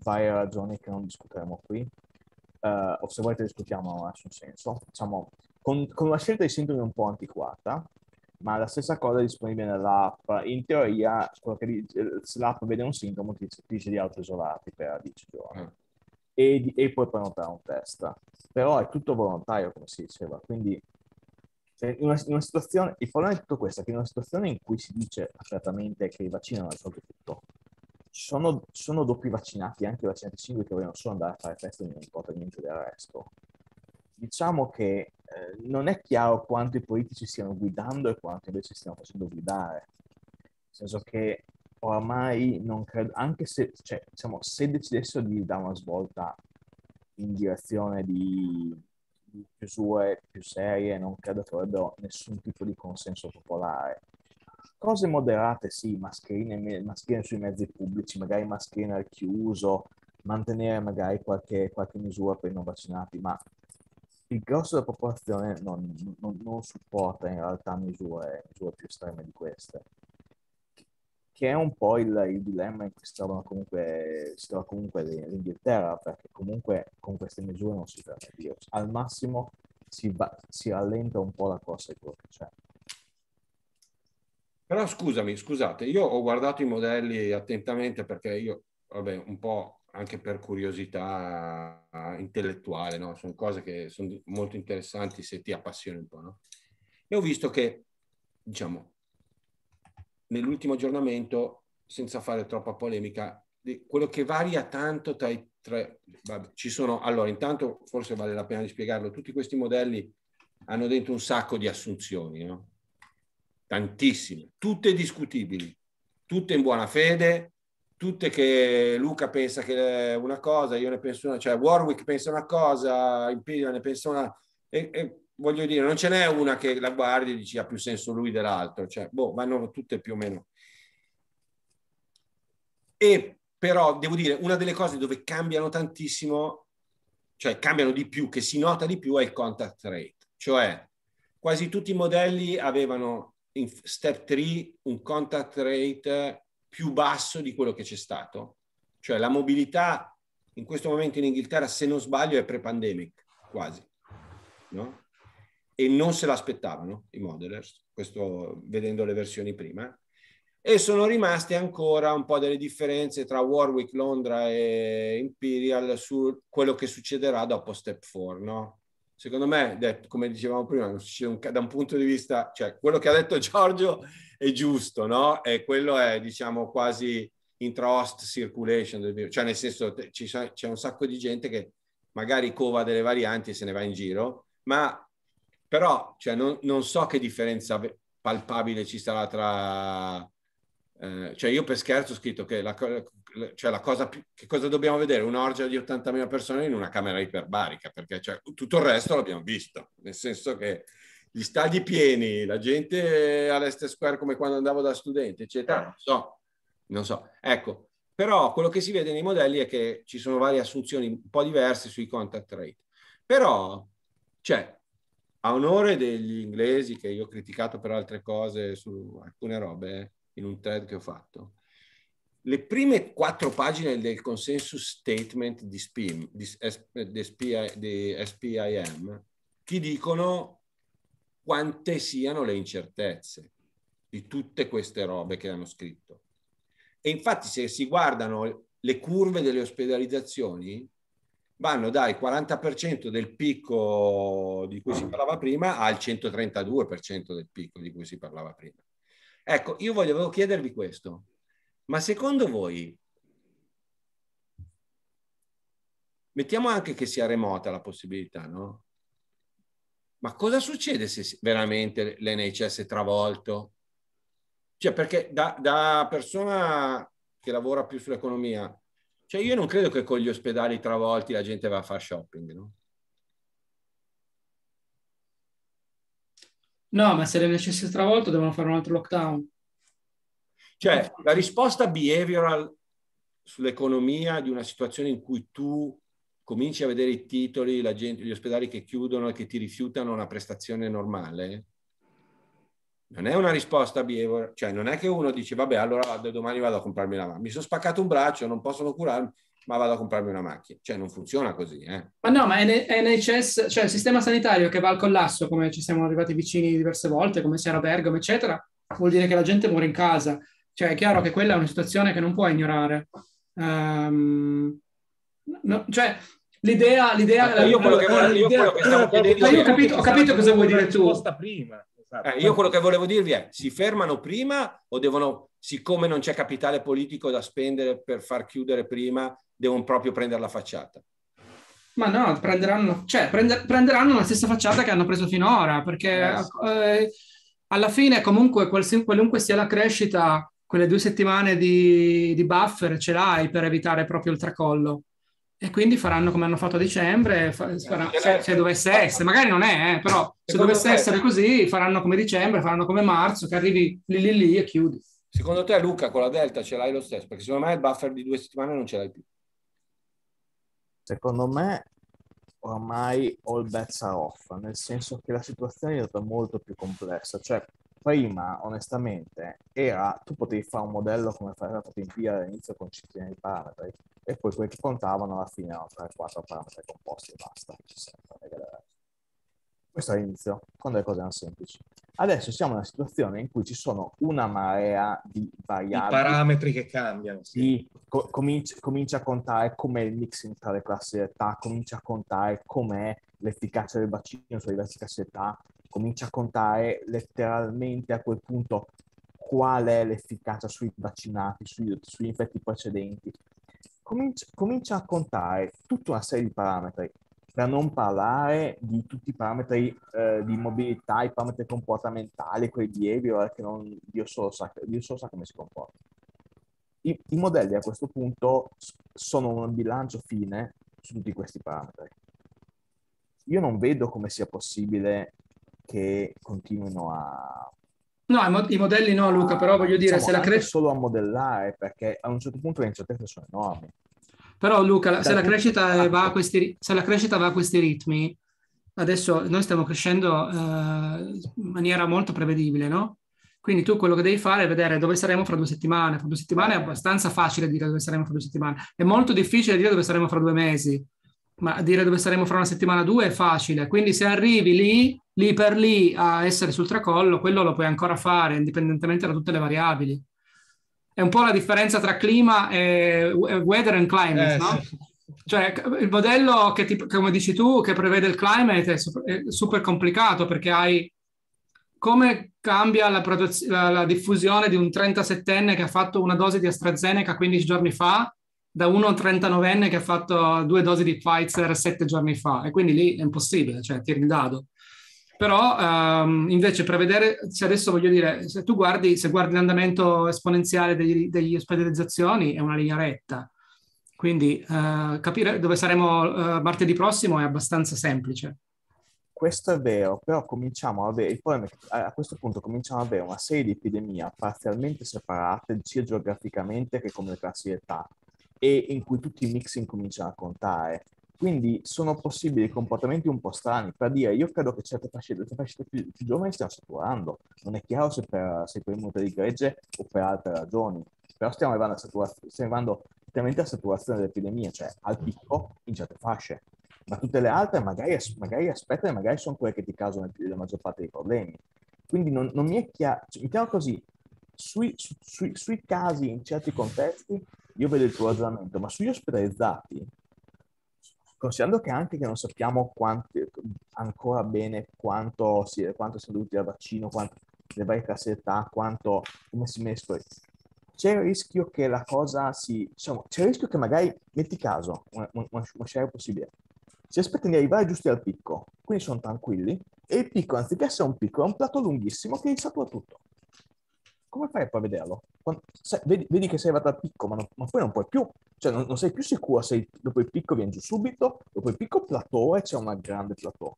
varie ragioni che non discuteremo qui. Eh, o se volete discutiamo, non ha nessun senso. Diciamo, con, con una scelta di sintomi un po' antiquata, ma la stessa cosa è disponibile nell'app. In teoria, che se l'app vede un sintomo, ti dice- di autoisolarti per 10 giorni. Ah. E, e puoi prenotare un test. Però è tutto volontario, come si diceva. Quindi cioè, in, una, in una situazione, il problema di tutto questo è che in una situazione in cui si dice apertamente che i vaccini hanno risolto tutto, ci sono, sono doppi vaccinati, anche i vaccinati singoli che vogliono solo andare a fare test e non importa niente del resto. Diciamo che eh, non è chiaro quanto i politici stiano guidando e quanto invece stiano facendo guidare. Nel senso che oramai non credo, anche se, cioè, diciamo, se decidessero di dare una svolta in direzione di, di chiusure più serie, non credo che avrebbero nessun tipo di consenso popolare. Cose moderate, sì, mascherine, mascherine sui mezzi pubblici, magari mascherine al chiuso, mantenere magari qualche, qualche misura per i non vaccinati, ma il grosso della popolazione non, non- non supporta in realtà misure, misure più estreme di queste che è un po' il, il dilemma in cui si, trovano comunque, si trova comunque l'Inghilterra, perché comunque con queste misure non si ferma il virus. Al massimo si, va- si rallenta un po' la corsa di quello che c'è. Però scusami, scusate, io ho guardato i modelli attentamente perché io, vabbè, un po' anche per curiosità intellettuale, no? Sono cose che sono molto interessanti se ti appassioni un po', no? E ho visto che, diciamo, nell'ultimo aggiornamento, senza fare troppa polemica, quello che varia tanto tra i tre, vabbè, ci sono, allora, intanto forse vale la pena di spiegarlo, tutti questi modelli hanno dentro un sacco di assunzioni, no? Tantissime, tutte discutibili, tutte in buona fede, tutte che Luca pensa che è una cosa, io ne penso una, cioè Warwick pensa una cosa, Imperial ne pensa una, e, e voglio dire, non ce n'è una che la guardi e dici ha più senso lui dell'altro, cioè, boh, vanno tutte più o meno. E però devo dire, una delle cose dove cambiano tantissimo, cioè cambiano di più, che si nota di più, è il contact rate. Cioè, quasi tutti i modelli avevano in step 3 un contact rate più basso di quello che c'è stato. Cioè, la mobilità in questo momento in Inghilterra, se non sbaglio, è pre-pandemic, quasi. No? E non se l'aspettavano i modelers, questo vedendo le versioni prima e sono rimaste ancora un po' delle differenze tra Warwick, Londra e Imperial su quello che succederà dopo Step 4, no? Secondo me, detto, come dicevamo prima, da un punto di vista, cioè quello che ha detto Giorgio è giusto, no? E quello è, diciamo, quasi intra-host circulation cioè nel senso c'è un sacco di gente che magari cova delle varianti e se ne va in giro, ma però cioè, non, non so che differenza palpabile ci sarà tra eh, cioè io per scherzo ho scritto che la, cioè la cosa più, che cosa dobbiamo vedere? Un'orgia di 80.000 persone in una camera iperbarica, perché cioè, tutto il resto l'abbiamo visto, nel senso che gli stadi pieni, la gente all'Est Square come quando andavo da studente, eccetera, non so, non so. Ecco, però quello che si vede nei modelli è che ci sono varie assunzioni un po' diverse sui contact rate. Però, cioè, a onore degli inglesi che io ho criticato per altre cose su alcune robe in un thread che ho fatto, le prime quattro pagine del consensus statement di, SPIM, di, SPI, di SPIM ti dicono quante siano le incertezze di tutte queste robe che hanno scritto. E infatti se si guardano le curve delle ospedalizzazioni, vanno dal 40% del picco di cui si parlava prima al 132% del picco di cui si parlava prima. Ecco, io volevo chiedervi questo. Ma secondo voi, mettiamo anche che sia remota la possibilità, no? Ma cosa succede se veramente l'NHS è travolto? Cioè, perché da, da persona che lavora più sull'economia, cioè io non credo che con gli ospedali travolti la gente va a fare shopping, no? No, ma se l'NHS è travolto devono fare un altro lockdown. Cioè, la risposta behavioral sull'economia di una situazione in cui tu cominci a vedere i titoli, la gente, gli ospedali che chiudono e che ti rifiutano una prestazione normale, non è una risposta behavioral, cioè non è che uno dice vabbè allora domani vado a comprarmi la macchina, mi sono spaccato un braccio, non possono curarmi, ma vado a comprarmi una macchina, cioè non funziona così. Eh. Ma no, ma NHS, cioè il sistema sanitario che va al collasso, come ci siamo arrivati vicini diverse volte, come si era Bergamo, eccetera, vuol dire che la gente muore in casa. Cioè è chiaro che quella è una situazione che non puoi ignorare. Um, no, cioè l'idea... l'idea io quello che, volevo, io quello che stavo chiedendo... Io ho capito, ho capito cosa vuoi dire tu. Prima. Esatto. Eh, io quello che volevo dirvi è, si fermano prima o devono, siccome non c'è capitale politico da spendere per far chiudere prima, devono proprio prendere la facciata? Ma no, prenderanno, cioè, prende, prenderanno la stessa facciata che hanno preso finora, perché eh, eh alla fine comunque qualunque sia la crescita, quelle due settimane di, di buffer ce l'hai per evitare proprio il tracollo. E quindi faranno come hanno fatto a dicembre, faranno, se, se, dovesse essere, magari non è, eh, però se dovesse essere così, faranno come dicembre, faranno come marzo, che arrivi lì lì lì e chiudi. Secondo te Luca con la Delta ce l'hai lo stesso? Perché secondo me il buffer di due settimane non ce l'hai più. Secondo me ormai all bets are off, nel senso che la situazione è diventata molto più complessa. Cioè, prima, onestamente, era, tu potevi fare un modello come era fatto in PIA all'inizio con centinaia di parametri e poi quelli che contavano alla fine erano 3-4 parametri composti e basta. Questo è l'inizio, quando le cose erano semplici. Adesso siamo in una situazione in cui ci sono una marea di variabili. I parametri che cambiano. Sì, co- comincia, comincia, a contare com'è il mixing tra le classi di età, comincia a contare com'è l'efficacia del vaccino sulle diverse classi di età, comincia a contare letteralmente a quel punto qual è l'efficacia sui vaccinati, sui, sugli infetti precedenti. Comincia, comincia, a contare tutta una serie di parametri, per non parlare di tutti i parametri eh, di mobilità, i parametri comportamentali, quei behavior che non, Dio, solo sa, Dio solo sa come si comporta. I, I modelli a questo punto sono un bilancio fine su tutti questi parametri. Io non vedo come sia possibile che continuino a... No, i, modelli no, Luca, però voglio dire, diciamo, se la crescita... solo a modellare, perché a un certo punto le incertezze sono enormi. Però Luca, se la, crescita va a questi, se la crescita va a questi ritmi, adesso noi stiamo crescendo eh, in maniera molto prevedibile, no? Quindi tu quello che devi fare è vedere dove saremo fra due settimane. Fra due settimane è abbastanza facile dire dove saremo fra due settimane. È molto difficile dire dove saremo fra due mesi ma dire dove saremo fra una settimana o due è facile. Quindi se arrivi lì, lì per lì a essere sul tracollo, quello lo puoi ancora fare, indipendentemente da tutte le variabili. È un po' la differenza tra clima e weather and climate, eh, no? Sì. Cioè, il modello che, ti, come dici tu, che prevede il climate è super, è super complicato perché hai come cambia la, la, la diffusione di un 37enne che ha fatto una dose di AstraZeneca 15 giorni fa da uno 39enne che ha fatto due dosi di Pfizer sette giorni fa e quindi lì è impossibile, cioè tiri il dado. Però um, invece prevedere, se adesso voglio dire, se tu guardi, se guardi l'andamento esponenziale degli, degli ospedalizzazioni è una linea retta, quindi uh, capire dove saremo uh, martedì prossimo è abbastanza semplice. Questo è vero, però cominciamo a avere, il problema è che a questo punto cominciamo ad avere una serie di epidemie parzialmente separate sia geograficamente che come classi di età e in cui tutti i mixing cominciano a contare. Quindi sono possibili comportamenti un po' strani. Per dire, io credo che certe fasce, fasce più, più giovani stiano saturando. Non è chiaro se per, se per immunità di gregge o per altre ragioni. però stiamo arrivando a saturazione, stiamo arrivando veramente a saturazione dell'epidemia, cioè al picco in certe fasce, ma tutte le altre magari, magari aspettano e magari sono quelle che ti causano la maggior parte dei problemi. Quindi non, non mi è chiaro, cioè, mettiamo così, sui, su, sui, sui casi in certi contesti io vedo il tuo ragionamento, ma sugli ospedalizzati, considerando che anche che non sappiamo quanti, ancora bene quanto, si, quanto siano dovuti al vaccino, quanto, le varie classi d'età, quanto, come si mescola, c'è il rischio che la cosa si... Diciamo, c'è il rischio che magari, metti caso, una, una scenario possibile, si aspettano di arrivare giusti al picco, quindi sono tranquilli, e il picco, anziché essere un picco, è un plato lunghissimo che risatura tutto. Come fai poi a vederlo? Quando, sai, vedi, vedi, che sei arrivato al picco, ma, non, ma, poi non puoi più, cioè non, non sei più sicuro se dopo il picco viene giù subito, dopo il picco plateau e c'è una grande plateau.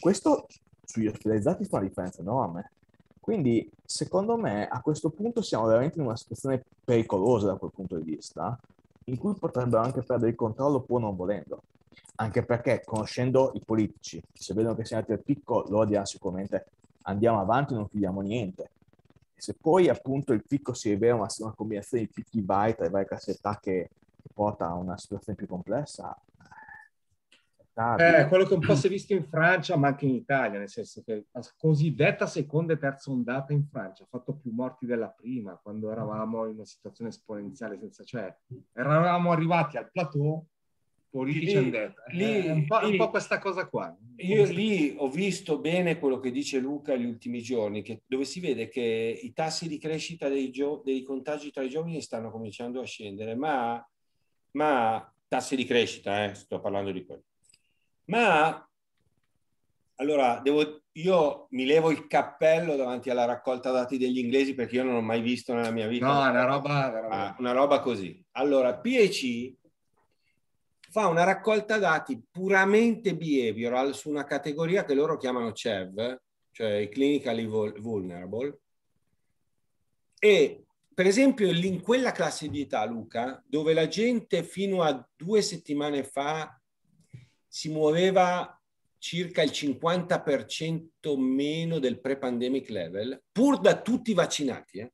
Questo sugli ospedalizzati fa una differenza enorme. Quindi, secondo me, a questo punto siamo veramente in una situazione pericolosa da quel punto di vista, in cui potrebbero anche perdere il controllo pur non volendo. Anche perché, conoscendo i politici, se vedono che siamo al picco, loro diranno sicuramente andiamo avanti, non chiudiamo niente. Se poi appunto il picco si rivela una, una combinazione di picchi vari tra le varie cassette che, che porta a una situazione più complessa, eh, quello che un po' si è visto in Francia, ma anche in Italia, nel senso che la cosiddetta seconda e terza ondata in Francia ha fatto più morti della prima, quando eravamo in una situazione esponenziale, senza, cioè eravamo arrivati al plateau, politici lì, lì, eh, un, po', lì, un po' questa cosa qua. Io lì ho visto bene quello che dice Luca negli ultimi giorni, che, dove si vede che i tassi di crescita dei, gio, dei contagi tra i giovani stanno cominciando a scendere, ma, ma tassi di crescita, eh, sto parlando di quello ma allora, devo, io mi levo il cappello davanti alla raccolta dati degli inglesi perché io non ho mai visto nella mia vita no, una roba, una roba. Ah, una roba così. Allora, PEC fa una raccolta dati puramente behavioral su una categoria che loro chiamano CEV, cioè clinically vulnerable. E per esempio in quella classe di età, Luca, dove la gente fino a due settimane fa si muoveva circa il 50% meno del pre-pandemic level, pur da tutti vaccinati, eh?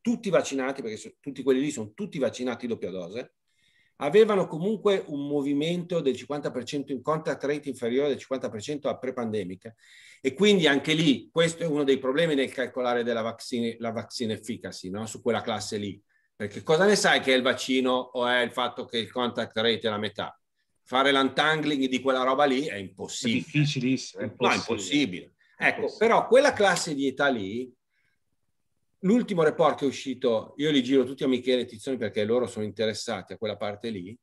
tutti vaccinati, perché tutti quelli lì sono tutti vaccinati doppia dose, avevano comunque un movimento del 50% in contact rate inferiore del 50% a pre-pandemic. E quindi anche lì, questo è uno dei problemi nel calcolare della vaccine, la vaccine efficacy, no? su quella classe lì. Perché cosa ne sai che è il vaccino o è il fatto che il contact rate è la metà? fare l'untangling di quella roba lì è impossibile. È difficilissimo. È impossibile. No, è impossibile. Ecco, però quella classe di età lì, l'ultimo report che è uscito, io li giro tutti a Michele e Tizzoni perché loro sono interessati a quella parte lì,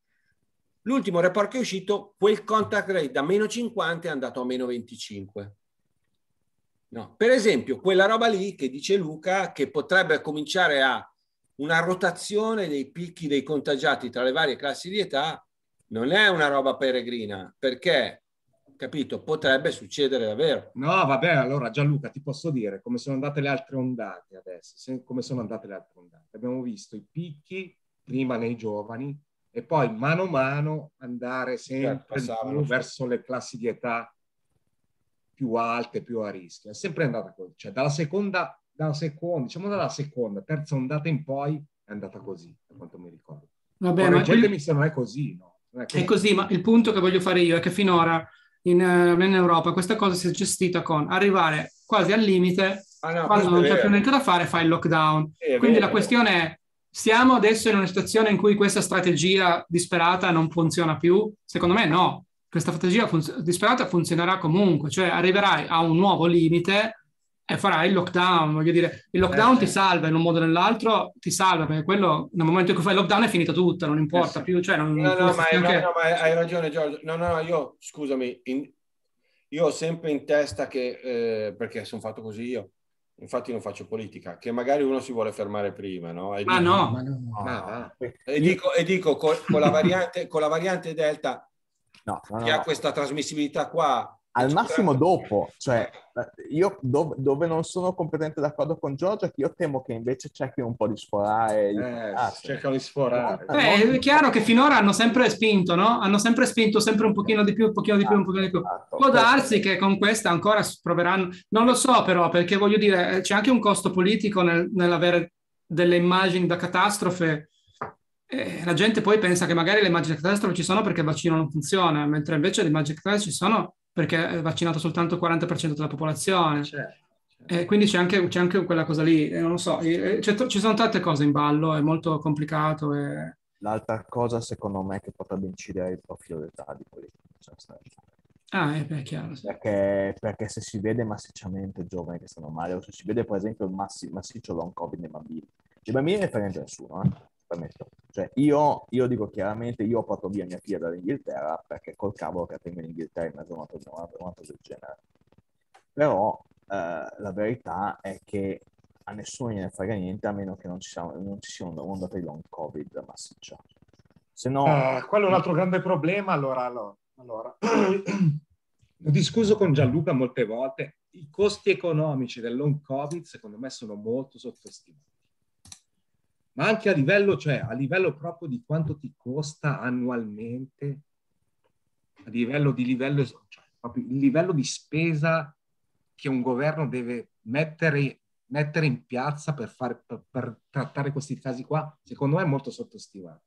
l'ultimo report che è uscito, quel contact rate da meno 50 è andato a meno 25. No. Per esempio, quella roba lì che dice Luca, che potrebbe cominciare a una rotazione dei picchi dei contagiati tra le varie classi di età, non è una roba peregrina, perché, capito, potrebbe succedere davvero. No, vabbè, allora Gianluca, ti posso dire come sono andate le altre ondate adesso, come sono andate le altre ondate. Abbiamo visto i picchi prima nei giovani e poi mano a mano andare sempre più verso le classi di età più alte, più a rischio. È sempre andata così, cioè dalla seconda, dalla seconda, diciamo dalla seconda, terza ondata in poi è andata così, a quanto mi ricordo. Vabbè, Correggetemi ma... se non è così, no? È così, ma il punto che voglio fare io è che finora in, uh, in Europa questa cosa si è gestita con arrivare quasi al limite, ah, no, quando non c'è più niente da fare fai il lockdown. È Quindi vero, la questione è, siamo adesso in una situazione in cui questa strategia disperata non funziona più? Secondo me no, questa strategia fun- disperata funzionerà comunque, cioè arriverai a un nuovo limite e farai il lockdown. Voglio dire, il lockdown eh, ti salva in un modo o nell'altro, ti salva perché quello nel momento in cui fai il lockdown è finita tutta, non importa eh, più. Cioè, non, no, no, ma, anche... no, no, ma hai ragione, Giorgio. No, no, no, io scusami, in, io ho sempre in testa che eh, perché sono fatto così io. Infatti non faccio politica, che magari uno si vuole fermare prima, no? E ah, dico, no, ma no. no. E dico, e dico con, con, la variante, con la variante Delta, no, che ha questa trasmissibilità qua, al massimo dopo, cioè io dove, dove, non sono completamente d'accordo con Giorgio è che io temo che invece cerchino un po' di sforare. Eh, cercano di sforare. Beh, è chiaro che finora hanno sempre spinto, no? Hanno sempre spinto sempre un pochino di più, un pochino di più, un pochino di più. Esatto. Può darsi che con questa ancora proveranno, non lo so però, perché voglio dire, c'è anche un costo politico nel, nell'avere delle immagini da catastrofe, eh, la gente poi pensa che magari le immagini da catastrofe ci sono perché il vaccino non funziona, mentre invece le immagini da catastrofe ci sono perché è vaccinato soltanto il 40% della popolazione. Certo. Eh, quindi c'è anche, c'è anche, quella cosa lì, eh, non lo so, eh, ci sono tante cose in ballo, è molto complicato. E... L'altra cosa secondo me che potrebbe incidere il profilo d'età di quelli che sono stati. Ah, è, chiaro. Sì. Perché, perché, se si vede massicciamente giovani che stanno male, o se si vede per esempio il massi, massiccio long covid nei bambini, i bambini ne frega nessuno, permetto. Cioè, io, io, dico chiaramente, io ho portato via mia figlia dall'Inghilterra perché col cavolo che tengo in Inghilterra in mezzo a una cosa del genere. Però eh, la verità è che a nessuno gliene frega niente a meno che non ci sia, non ci sia un'ondata di long covid massiccia. Se no... Uh, quello è un altro grande problema. Allora, allora, allora. ho discusso con Gianluca molte volte. I costi economici del long covid secondo me sono molto sottostimati. Ma anche a livello, cioè a livello proprio di quanto ti costa annualmente, a livello di livello, cioè proprio il livello di spesa che un governo deve mettere, mettere in piazza per, fare, per, per, trattare questi casi qua, secondo me è molto sottostimato.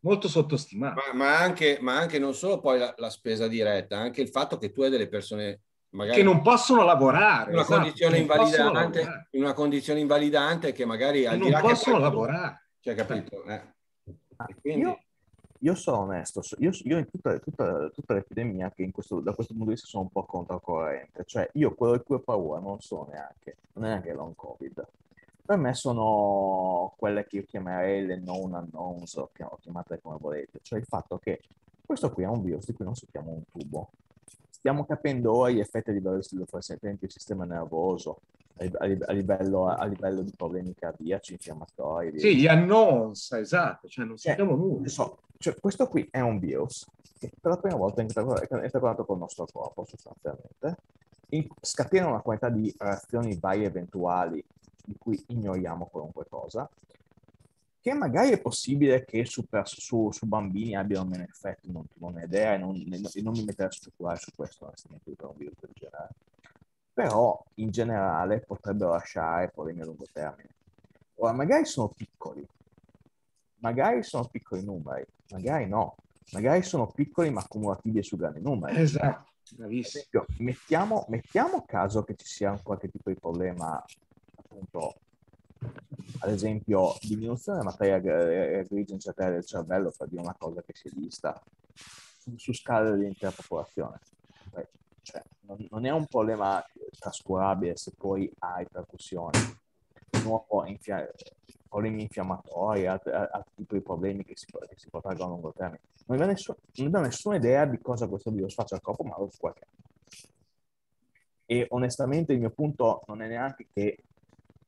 Molto sottostimato. Ma, ma, anche, ma anche, non solo poi la, la, spesa diretta, anche il fatto che tu hai delle persone magari... Che non possono lavorare. Una, esatto, condizione invalidante, una condizione invalidante che magari... Al non possono lavorare. Cioè, capito? Eh. Quindi... Io, io sono onesto, io, io in tutta, tutta, tutta l'epidemia, che questo, da questo punto di vista sono un po' controcorrente, cioè io quello di cui ho paura non sono neanche, non è neanche long covid. Per me sono quelle che io chiamerei le known unknowns, o chiamate come volete, cioè il fatto che questo qui è un virus di cui non sappiamo un tubo. Stiamo capendo ora gli effetti a livello del sistema nervoso, a, livello, a livello, di problemi cardiaci, infiammatori. Sì, gli unknowns, esatto, cioè non sappiamo eh, nulla. So, cioè, questo qui è un virus che per la prima volta è integrato con il nostro corpo sostanzialmente, scatena una quantità di reazioni varie eventuali di cui ignoriamo qualunque cosa, che magari è possibile che su, su, su bambini abbiano meno effetti, non, non ho idea e non, non mi metterei a speculare su questo onestamente per un virus del genere però in generale potrebbero lasciare problemi a lungo termine. Ora, magari sono piccoli, magari sono piccoli numeri, magari no, magari sono piccoli ma accumulativi su grandi numeri. Esatto, bravissimo. Esempio, mettiamo, mettiamo caso che ci sia un qualche tipo di problema, appunto, ad esempio, diminuzione della materia grigia in area del cervello, per dire una cosa che si è vista su, scala dell'intera popolazione. Cioè, non, è un problema trascurabile se poi ha ripercussioni. Di nuovo, infia- problemi infiammatori, altri, altri tipi di problemi che si, che si protraggono a lungo termine. Non ho, nessun, non ho nessuna idea di cosa questo virus faccia al corpo, ma lo qualche anno. E onestamente il mio punto non è neanche che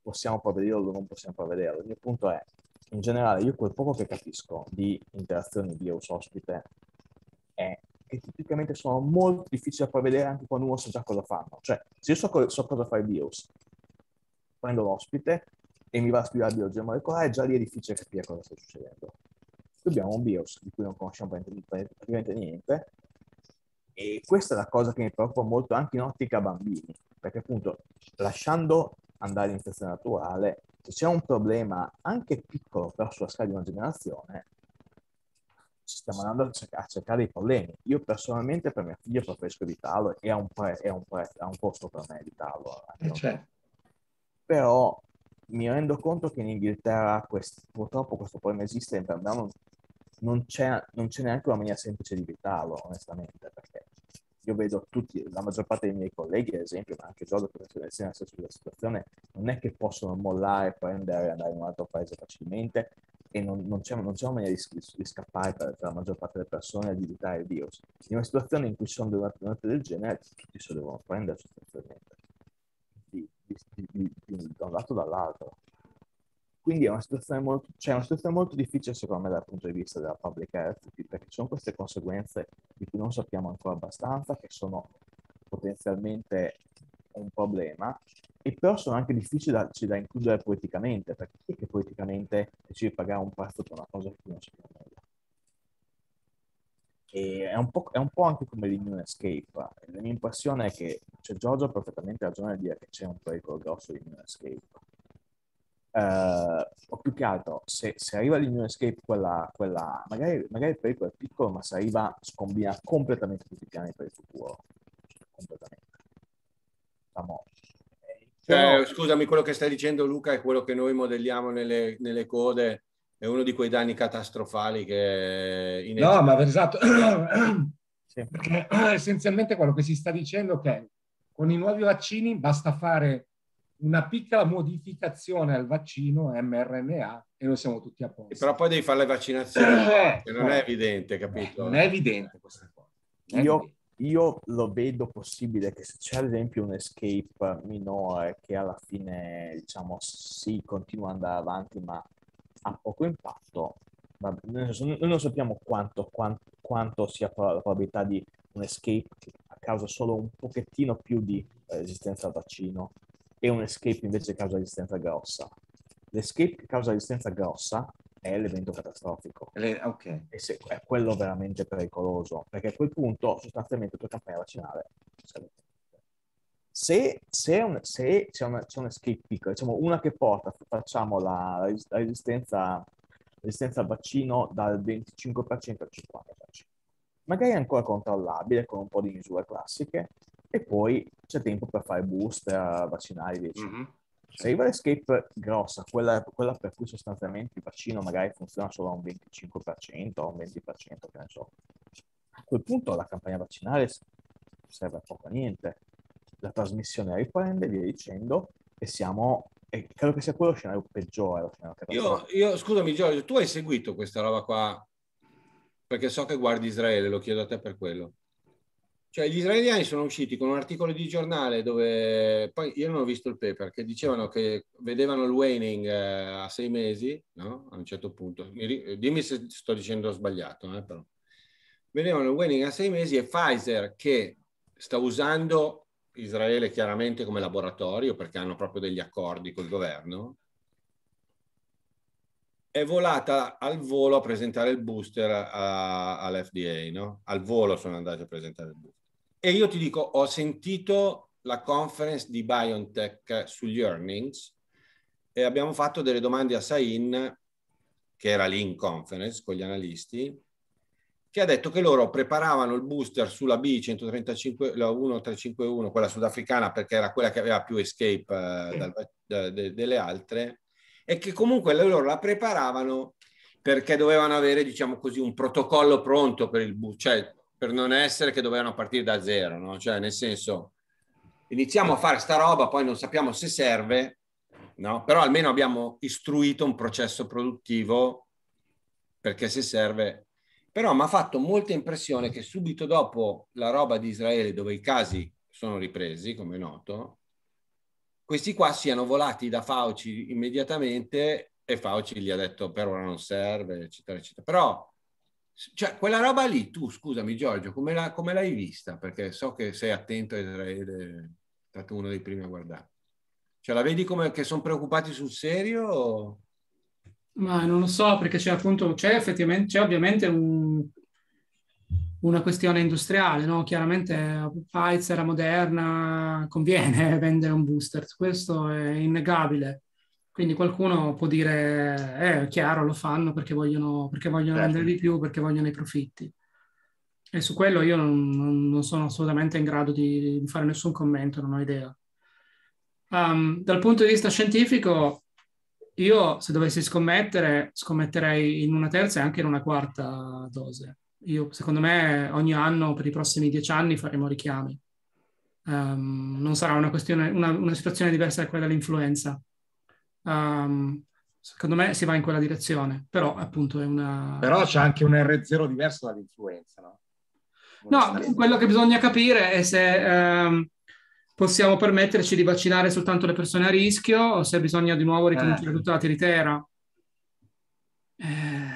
possiamo prevederlo o non possiamo prevederlo. Il mio punto è, in generale, io quel poco che capisco di interazioni virus-ospite è che tipicamente sono molto difficili da prevedere anche quando uno sa già cosa fanno. Cioè, se io so, so cosa fa il virus, prendo l'ospite e mi va a studiare la biologia molecolare, già lì è difficile capire cosa sta succedendo. Abbiamo un virus di cui non conosciamo praticamente niente e questa è la cosa che mi preoccupa molto anche in ottica bambini, perché appunto lasciando andare l'infezione naturale, se c'è un problema anche piccolo però sulla scala di una generazione, ci stiamo andando a, cercare, a cercare dei problemi. Io personalmente per mia figlia preferisco evitarlo e ha un, pre, è un, pre, un costo per me evitarlo. Eh, certo. Però mi rendo conto che in Inghilterra quest, purtroppo questo problema esiste e per me non, non, c'è, non c'è neanche una maniera semplice di evitarlo, onestamente, perché io vedo tutti, la maggior parte dei miei colleghi, ad esempio, ma anche Giorgio, per essere nella stessa situazione, non è che possono mollare, prendere e andare in un altro paese facilmente, e non, non, c'è, non c'è, una maniera di, di scappare per, per, la maggior parte delle persone di evitare il virus. In una situazione in cui sono delle note del genere, tutti se lo devono prendere sostanzialmente, di, di, di, da un lato o dall'altro. Quindi è una situazione molto, cioè una situazione molto difficile secondo me dal punto di vista della public health, perché ci sono queste conseguenze di cui non sappiamo ancora abbastanza, che sono potenzialmente un problema e però sono anche difficili da, da includere politicamente, perché chi è che politicamente decide di pagare un prezzo per una cosa che non sappiamo meglio? E è un, po', è un po' anche come l'immune escape. La mia impressione è che cioè, Giorgio ha perfettamente ragione a dire che c'è un pericolo grosso di immune escape. Eh, o più che altro, se, se arriva l'Immune Escape, quella, quella, magari, magari il pericolo è piccolo, ma se arriva scombina completamente tutti i piani per il futuro. Completamente. Diciamo, cioè, scusami, quello che stai dicendo Luca è quello che noi modelliamo nelle, nelle code, è uno di quei danni catastrofali che... In no, ma esatto, perché essenzialmente quello che si sta dicendo è che con i nuovi vaccini basta fare una piccola modificazione al vaccino mRNA e noi siamo tutti a posto. Però poi devi fare le vaccinazioni, eh, che non è evidente, capito? Non è evidente questa cosa. Io, io, lo vedo possibile che se c'è ad esempio un escape minore che alla fine, diciamo, sì, continua ad andare avanti, ma ha poco impatto, noi non sappiamo quanto, quanto, quanto, sia la probabilità di un escape a causa solo un pochettino più di eh, resistenza al vaccino e un escape invece a causa resistenza grossa. L'escape a causa resistenza grossa è l'evento catastrofico. Le, ok. E se, è quello veramente pericoloso, perché a quel punto sostanzialmente tua campagna vaccinale se, se, un, se c'è, una, c'è un escape piccolo, diciamo una che porta, facciamo la, la resistenza, resistenza al vaccino dal 25% al 50%, magari è ancora controllabile con un po' di misure classiche, e poi c'è tempo per fare booster vaccinali. Mm-hmm. Se arriva l'escape grossa, quella, quella, per cui sostanzialmente il vaccino magari funziona solo a un 25% o un 20%, che ne so, a quel punto la campagna vaccinale serve a poco a niente. La trasmissione riprende, via dicendo, e siamo e credo che sia quello scenario peggiore. Scenario io, io, scusami Giorgio, tu hai seguito questa roba qua? Perché so che guardi Israele, lo chiedo a te per quello. Cioè, gli israeliani sono usciti con un articolo di giornale dove poi io non ho visto il paper che dicevano che vedevano il waning eh, a sei mesi, no? A un certo punto. Mi, dimmi se sto dicendo sbagliato, eh, però. Vedevano il waning a sei mesi e Pfizer che sta usando Israele chiaramente come laboratorio perché hanno proprio degli accordi col governo è volata al volo a presentare il booster all'FDA, no? Al volo sono andati a presentare il booster. E io ti dico, ho sentito la conference di BioNTech sugli earnings e abbiamo fatto delle domande a Sain, che era lì in conference con gli analisti, che ha detto che loro preparavano il booster sulla B135, la 1351, quella sudafricana, perché era quella che aveva più escape uh, dal, da, de, delle altre, e che comunque loro la preparavano perché dovevano avere, diciamo così, un protocollo pronto per il booster, cioè per non essere che dovevano partire da zero, no? Cioè, nel senso, iniziamo a fare sta roba, poi non sappiamo se serve, no? Però almeno abbiamo istruito un processo produttivo perché se serve. Però mi ha fatto molta impressione che subito dopo la roba di Israele, dove i casi sono ripresi, come è noto, questi qua siano volati da Fauci immediatamente e Fauci gli ha detto per ora non serve, eccetera, eccetera. Però cioè, quella roba lì, tu scusami Giorgio, come, la, come l'hai vista? Perché so che sei attento a Israele, è stato uno dei primi a guardare. Cioè, la vedi come che sono preoccupati sul serio? O... Ma non lo so, perché c'è appunto, c'è effettivamente, c'è ovviamente un, una questione industriale, no? Chiaramente Pfizer, a Moderna conviene vendere un booster, questo è innegabile. Quindi qualcuno può dire, eh, è chiaro, lo fanno perché vogliono, perché vogliono certo. vendere di più, perché vogliono i profitti. E su quello io non, non, sono assolutamente in grado di, di, fare nessun commento, non ho idea. Um, dal punto di vista scientifico, io se dovessi scommettere, scommetterei in una terza e anche in una quarta dose. Io, secondo me, ogni anno per i prossimi dieci anni faremo richiami. Um, non sarà una, questione, una, una situazione diversa da quella dell'influenza Um, secondo me si va in quella direzione, però appunto è una... Però c'è anche un R0 diverso dall'influenza, no? No, quello che bisogna capire è se um, possiamo permetterci di vaccinare soltanto le persone a rischio o se bisogna di nuovo ricominciare eh. tutta la tiritera. Eh,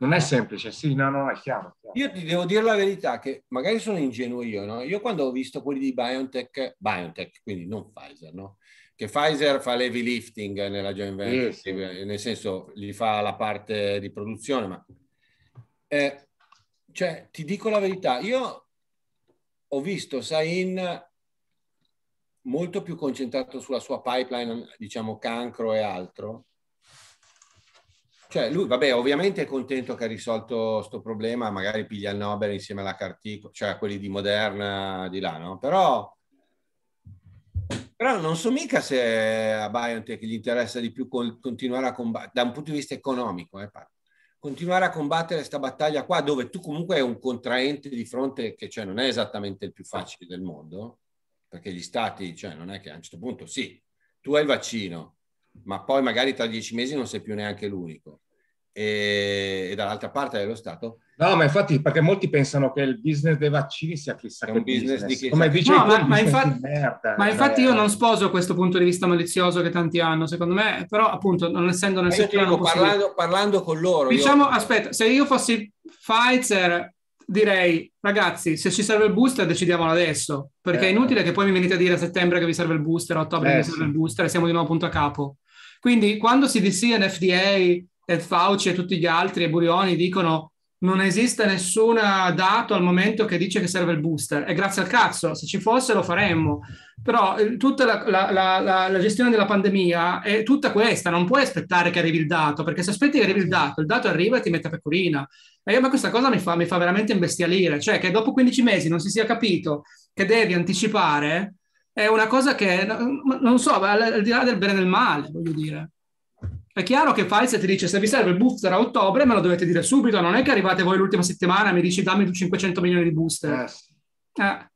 non è semplice, sì, no, no, è chiaro, chiaro, Io ti devo dire la verità che magari sono ingenuo io, no? Io quando ho visto quelli di BioNTech, BioNTech, quindi non Pfizer, no? Che Pfizer fa l'heavy lifting nella joint venture, sì, sì. nel senso gli fa la parte di produzione, ma eh, cioè, ti dico la verità, io ho visto Sain molto più concentrato sulla sua pipeline, diciamo cancro e altro. Cioè lui, vabbè, ovviamente è contento che ha risolto questo problema, magari piglia il Nobel insieme alla Cartico, cioè a quelli di Moderna di là, no? Però, però non so mica se a BioNTech gli interessa di più continuare a combattere, da un punto di vista economico, eh, continuare a combattere questa battaglia qua, dove tu comunque hai un contraente di fronte che cioè, non è esattamente il più facile del mondo, perché gli stati, cioè non è che a un certo punto sì, tu hai il vaccino, ma poi magari tra dieci mesi non sei più neanche l'unico. E, e dall'altra parte dello Stato. No, ma infatti, perché molti pensano che il business dei vaccini sia chissà che un business, business. di Come dice no, ma, ma, infatti, merda, ma cioè... infatti, io non sposo questo punto di vista malizioso che tanti hanno, secondo me, però appunto non essendo nel settore... Parlando, parlando, con loro... Diciamo, io... aspetta, se io fossi Pfizer direi, ragazzi, se ci serve il booster decidiamolo adesso, perché eh. è inutile che poi mi venite a dire a settembre che vi serve il booster, a ottobre eh, che vi serve sì. il booster e siamo di nuovo punto a capo. Quindi quando CDC e FDA e Fauci e tutti gli altri e Burioni dicono non esiste nessun dato al momento che dice che serve il booster. E grazie al cazzo, se ci fosse lo faremmo. Però eh, tutta la, la, la, la, gestione della pandemia è tutta questa, non puoi aspettare che arrivi il dato, perché se aspetti che arrivi il dato, il dato arriva e ti mette a pecorina. E a me questa cosa mi fa, mi fa veramente imbestialire, cioè che dopo 15 mesi non si sia capito che devi anticipare, è una cosa che, non so, al di là del bene e del male, voglio dire. È chiaro che Pfizer ti dice se vi serve il booster a ottobre me lo dovete dire subito, non è che arrivate voi l'ultima settimana e mi dici dammi 500 milioni di booster. Eh. Eh.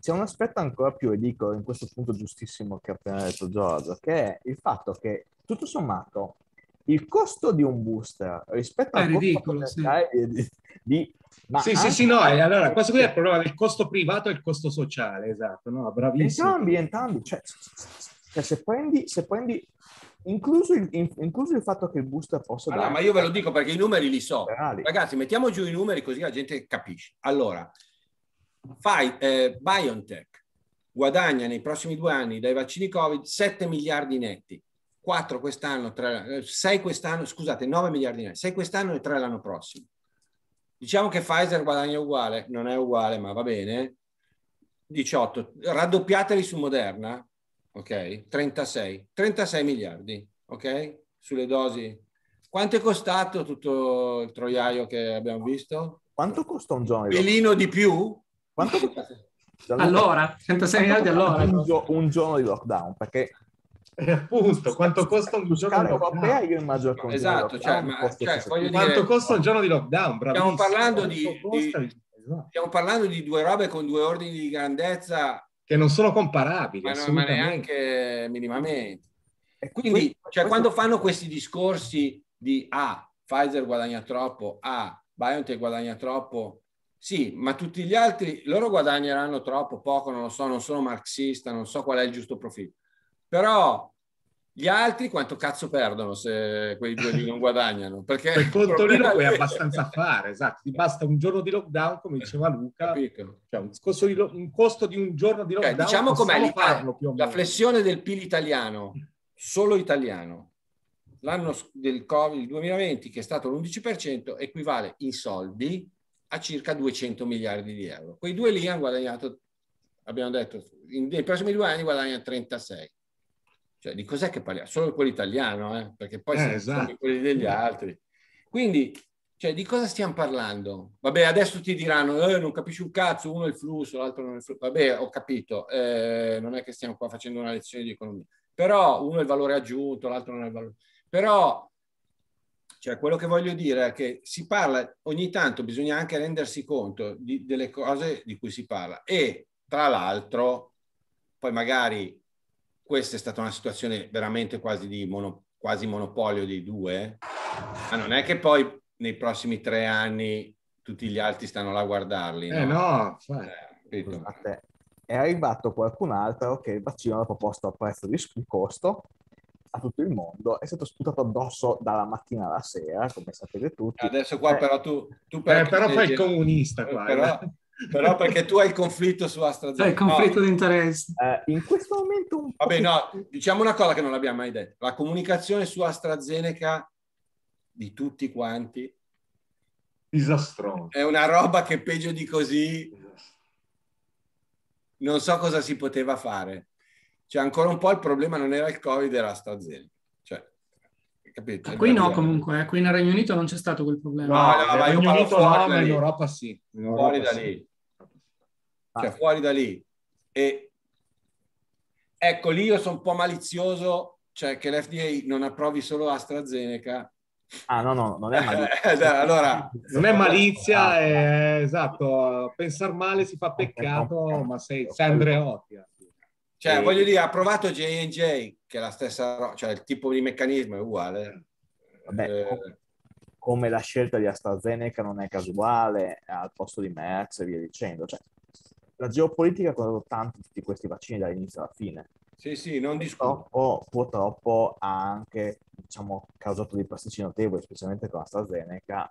C'è un aspetto ancora più ridicolo in questo punto giustissimo che ha appena detto Giorgio, che è il fatto che tutto sommato il costo di un booster rispetto al ridicolo, costo sì. di, di ma sì, sì, sì, no, e allora questo qui è il problema del costo privato e il costo sociale, esatto, no, bravissimo. Entrambi, entrambi, cioè, cioè se, prendi, se prendi Incluso il, incluso il, fatto che il booster possa allora, ma io ve lo dico perché i numeri li so. Reali. Ragazzi, mettiamo giù i numeri così la gente capisce. Allora, fai, eh, BioNTech guadagna nei prossimi due anni dai vaccini Covid 7 miliardi netti, 4 quest'anno, 3, 6 eh, quest'anno, scusate, 9 miliardi netti, 6 quest'anno e 3 l'anno prossimo. Diciamo che Pfizer guadagna uguale, non è uguale, ma va bene. 18, raddoppiateli su Moderna, ok? 36, 36 miliardi, ok? Sulle dosi. Quanto è costato tutto il troiaio che abbiamo visto? Quanto costa un giorno? Pelino di più? Quanto costa? Allora, 106 miliardi all'ora. Un, gio- un, giorno di lockdown, perché... Eh, appunto, quanto costa un giorno di lockdown? io immagino che Esatto, cioè, ma, cioè, quanto dire, costa un giorno di lockdown? Bravissimo. Stiamo parlando di, di, stiamo parlando di due robe con due ordini di grandezza che non sono comparabili. Ma, non, ma neanche minimamente. E quindi, cioè, quando fanno questi discorsi di ah, Pfizer guadagna troppo, ah, BioNTech guadagna troppo, sì, ma tutti gli altri, loro guadagneranno troppo, poco, non lo so, non sono marxista, non so qual è il giusto profilo. Però gli altri quanto cazzo perdono se quei due lì non guadagnano? Perché per conto lì lo puoi abbastanza fare, esatto. Ti basta un giorno di lockdown, come diceva Luca, cioè un, costo di, un, costo di, un giorno di lockdown. Eh, diciamo com'è la flessione del PIL italiano, solo italiano, l'anno del Covid, il 2020, che è stato l'11%, equivale in soldi a circa 200 miliardi di euro. Quei due lì hanno guadagnato, abbiamo detto, nei prossimi due anni guadagnano 36 cioè, di cos'è che parliamo? Solo quello italiano, eh? perché poi eh, esatto. sono quelli degli altri. Quindi, cioè, di cosa stiamo parlando? Vabbè, adesso ti diranno, eh, non capisci un cazzo, uno è il flusso, l'altro non è il flusso. Vabbè, ho capito, eh, non è che stiamo qua facendo una lezione di economia. Però uno è il valore aggiunto, l'altro non è il valore. Però, cioè, quello che voglio dire è che si parla, ogni tanto bisogna anche rendersi conto di, delle cose di cui si parla. E, tra l'altro, poi magari questa è stata una situazione veramente quasi di mono, quasi monopolio dei due, ma non è che poi nei prossimi tre anni tutti gli altri stanno là a guardarli. Eh no, eh, è arrivato qualcun altro che il vaccino l'ha proposto a prezzo di costo a tutto il mondo, è stato sputato addosso dalla mattina alla sera, come sapete tutti. Adesso qua eh, però tu... tu per eh, però fai il comunista qua. Però, eh. Però perché tu hai il conflitto su AstraZeneca. C'è il conflitto no. di interesse. Eh, in questo momento un po'... Vabbè, no, diciamo una cosa che non abbiamo mai detto. La comunicazione su AstraZeneca di tutti quanti disastrosa. È una roba che peggio di così non so cosa si poteva fare. Cioè, ancora un po' il problema non era il Covid, era AstraZeneca. Cioè, capito? Qui no, comunque, eh. qui nel Regno Unito non c'è stato quel problema. No, no, ma io parlo fuori no, da ma in lì. Europa sì. In Europa fuori da sì. lì. Cioè, fuori da lì. E ecco, lì io sono un po' malizioso, cioè che l'FDA non approvi solo AstraZeneca. Ah, no, no, non è. Eh, dai, allora, Non è malizia, è esatto. Pensare male si fa peccato, ma sei, sei Andreotti. cioè, E- voglio dire, ha provato J&J, che è la stessa, cioè il tipo di meccanismo è uguale. Vabbè, Eh, come la scelta di AstraZeneca non è casuale è al posto di Merck e via dicendo. Cioè, la geopolitica ha causato tanti di questi vaccini dall'inizio alla fine. sì, sì, non discuto. Purtroppo, purtroppo ha anche diciamo, causato dei pasticci notevoli, specialmente con AstraZeneca.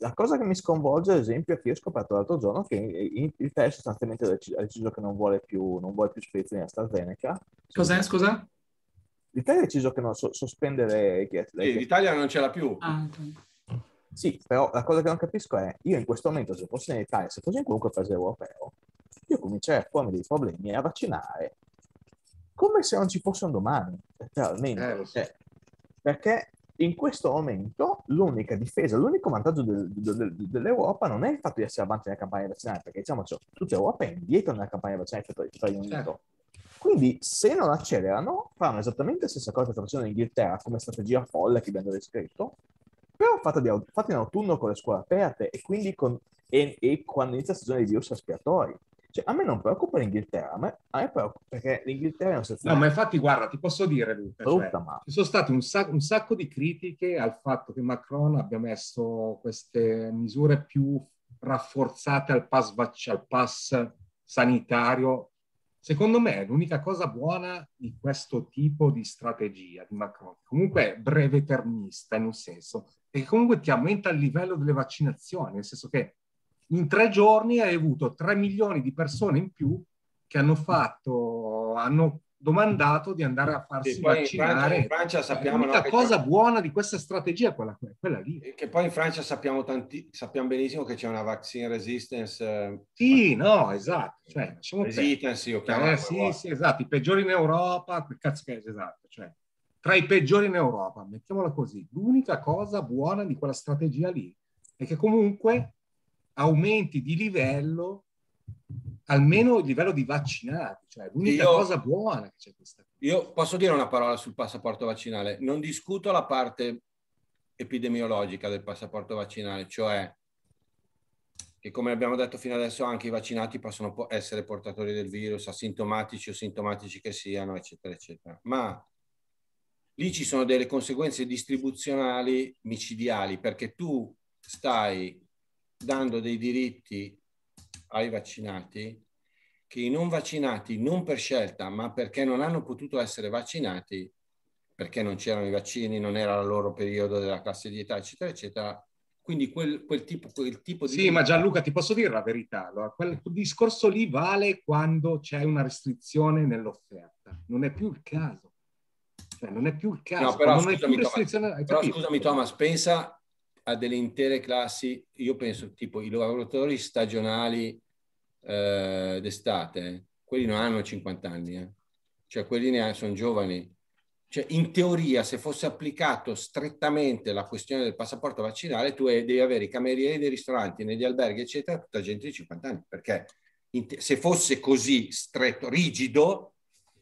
La cosa che mi sconvolge, ad esempio, è che io ho scoperto l'altro giorno che il test sostanzialmente ha dec- ha deciso che non vuole più, non vuole più spedizioni AstraZeneca. Cos'è, scusa? L'Italia ha deciso che non so- sospendere le- le- Sì, l'Italia non ce l'ha più. Ah, ok. Sì, però la cosa che non capisco è, io in questo momento, se fossi in Italia, se fossi in qualunque paese europeo, io comincerei a pormi dei problemi a vaccinare come se non ci fosse un domani, letteralmente. Eh, so. Cioè, perché in questo momento l'unica difesa, l'unico vantaggio del- del- dell'Europa non è il fatto di essere avanti nella campagna vaccinale, perché diciamoci, tutta l'Europa è indietro nella campagna vaccinale rispetto al Regno Unito. Quindi, se non accelerano, faranno esattamente la stessa cosa che facendo l'Inghilterra come strategia folle che abbiamo descritto, però fatta, di, fatta in autunno con le scuole aperte e quindi con, e, e quando inizia la stagione di virus respiratori. Cioè, a me non preoccupa l'Inghilterra, a me, a me preoccupa perché l'Inghilterra è una No, situazione ma infatti, guarda, ti posso dire, Luca, cioè, ci sono state un, sac- un sacco di critiche al fatto che Macron abbia messo queste misure più rafforzate al pass, vac- al pass sanitario. Secondo me l'unica cosa buona di questo tipo di strategia di Macron, comunque è breve termista in un senso, è che comunque ti aumenta il livello delle vaccinazioni, nel senso che in tre giorni hai avuto 3 milioni di persone in più che hanno fatto, hanno domandato di andare a farsi Sì, poi in Francia, vaccinare. in Francia sappiamo no, L'unica che, cosa buona di questa strategia è quella, quella lì. che poi in Francia sappiamo, tanti, sappiamo benissimo che c'è una vaccine resistance. eh, Sì, no, esatto. Cioè, resistance, io chiamo. Eh, sì, sì, esatto, i peggiori in Europa, cazzo che è, esatto, cioè, tra i peggiori in Europa, mettiamola così. L'unica cosa buona di quella strategia lì è che comunque aumenti di livello almeno il livello di vaccinati, cioè l'unica Io- cosa buona che c'è questa. Io posso dire una parola sul passaporto vaccinale. Non discuto la parte epidemiologica del passaporto vaccinale, cioè che come abbiamo detto fino adesso anche i vaccinati possono po- essere portatori del virus, asintomatici o sintomatici che siano, eccetera, eccetera. Ma lì ci sono delle conseguenze distribuzionali micidiali perché tu stai dando dei diritti ai vaccinati che i non vaccinati, non per scelta, ma perché non hanno potuto essere vaccinati, perché non c'erano i vaccini, non era il loro periodo della classe di età, eccetera, eccetera. Quindi quel, quel tipo, quel tipo di... Sì, ma Gianluca, ti posso dire la verità. Allora, quel discorso lì vale quando c'è una restrizione nell'offerta. Non è più il caso. Cioè, non è più il caso. No, però scusami, Thomas, Però scusami Thomas, pensa a delle intere classi, io penso tipo i lavoratori stagionali eh, d'estate, quelli non hanno 50 anni, eh. cioè quelli ne hanno, sono giovani. Cioè, in teoria, se fosse applicato strettamente la questione del passaporto vaccinale, tu hai- devi avere i camerieri dei ristoranti, negli alberghi, eccetera, tutta gente di 50 anni, perché te- se fosse così stretto, rigido,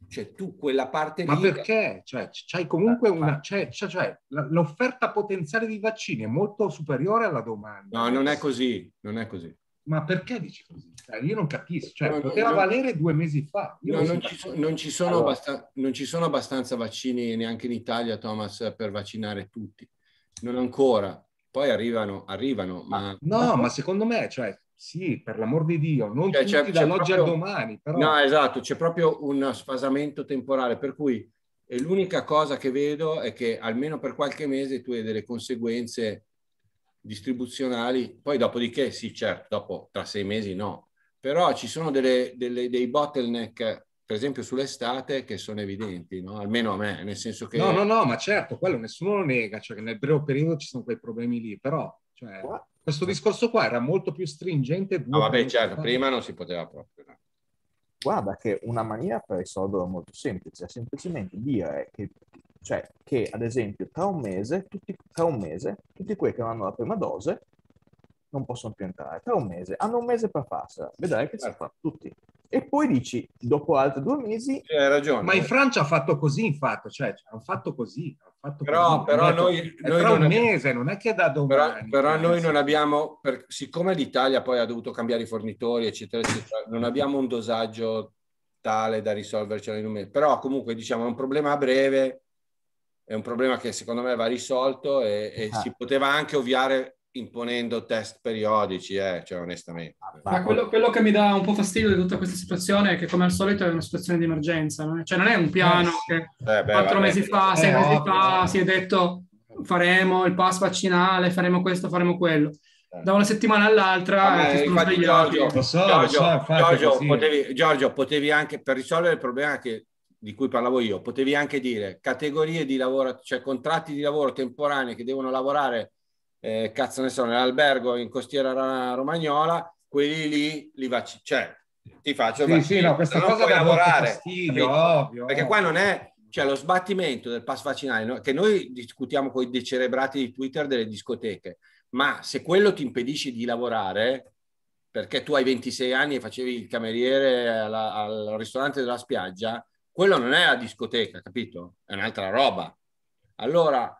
cioè tu quella parte Ma lì... perché? Cioè, c'hai comunque una... Cioè, cioè- cioè, la- l'offerta potenziale di vaccini è molto superiore alla domanda. No, non è così, non è così. Ma perché dici così? Cioè, io non capisco. Cioè, No, poteva no. valere due mesi fa. Io No, non ci so- non ci sono Allora. abbastan- non ci sono abbastanza vaccini neanche in Italia, Thomas, per vaccinare tutti. Non ancora. Poi arrivano, arrivano, ma... No, ma secondo me, cioè, sì, per l'amor di Dio, non Cioè, tutti c'è- c'è dall'oggi proprio- al domani, però... No, esatto, c'è proprio un sfasamento temporale, per cui l'unica cosa che vedo è che almeno per qualche mese tu hai delle conseguenze distribuzionali, poi dopodiché sì, certo, dopo tra sei mesi no, però ci sono delle- delle- dei bottleneck, per esempio sull'estate, che sono evidenti, no? almeno a me, nel senso che... No, no, no, ma certo, quello nessuno lo nega, cioè che nel breve periodo ci sono quei problemi lì, però cioè, questo discorso qua era molto più stringente. No, vabbè, certo, prima non si poteva proprio. no. guarda che una maniera per risolverlo è molto semplice, è semplicemente dire che, cioè, che ad esempio tra un, mese, tutti, tra un mese tutti quelli che non hanno la prima dose non possono più entrare, tra un mese, hanno un mese per farsela, vedrai che si Certo. fa tutti. E poi dici, dopo altri due mesi, Sì, Hai ragione. Ma in Francia ha fatto così, infatti, cioè hanno fatto così. hanno fatto Però- così. però detto, noi- è noi tra non un abbiamo- mese, non è che da Però, domani. però cioè, noi non abbiamo, per- siccome l'Italia poi ha dovuto cambiare i fornitori, eccetera, eccetera, non abbiamo un dosaggio tale da risolvercelo in un mese. Però comunque diciamo è un problema a breve, è un problema che secondo me va risolto e, e Ah. si poteva anche ovviare imponendo test periodici, eh, cioè onestamente. Ma quello, quello che mi dà un po' fastidio di tutta questa situazione è che, come al solito, è una situazione di emergenza. no? Cioè, non è un piano Eh, che Eh, quattro vabbè. mesi fa, sei Eh, mesi ovvio, fa si è detto faremo il pass vaccinale, faremo questo, faremo quello. Eh. Da una settimana all'altra eh, infatti. Giorgio, Lo so, lo Giorgio, so, infatti è Giorgio, così. potevi, Giorgio, potevi anche, per risolvere il problema che- di cui parlavo io, potevi anche dire categorie di lavoro, cioè contratti di lavoro temporanei che devono lavorare, eh, cazzo ne so, nell'albergo in costiera Ra- romagnola, quelli lì li vacci- cioè ti faccio Sì, vaccino, sì, no, questa non cosa puoi lavorare, fastidio, ovvio. Perché qua non è, cioè lo sbattimento del pass vaccinale, no? che noi discutiamo con i decerebrati di Twitter delle discoteche, ma se quello ti impedisce di lavorare, perché tu hai 26 anni e facevi il cameriere alla- al ristorante della spiaggia, quello non è la discoteca, capito? È un'altra roba. Allora,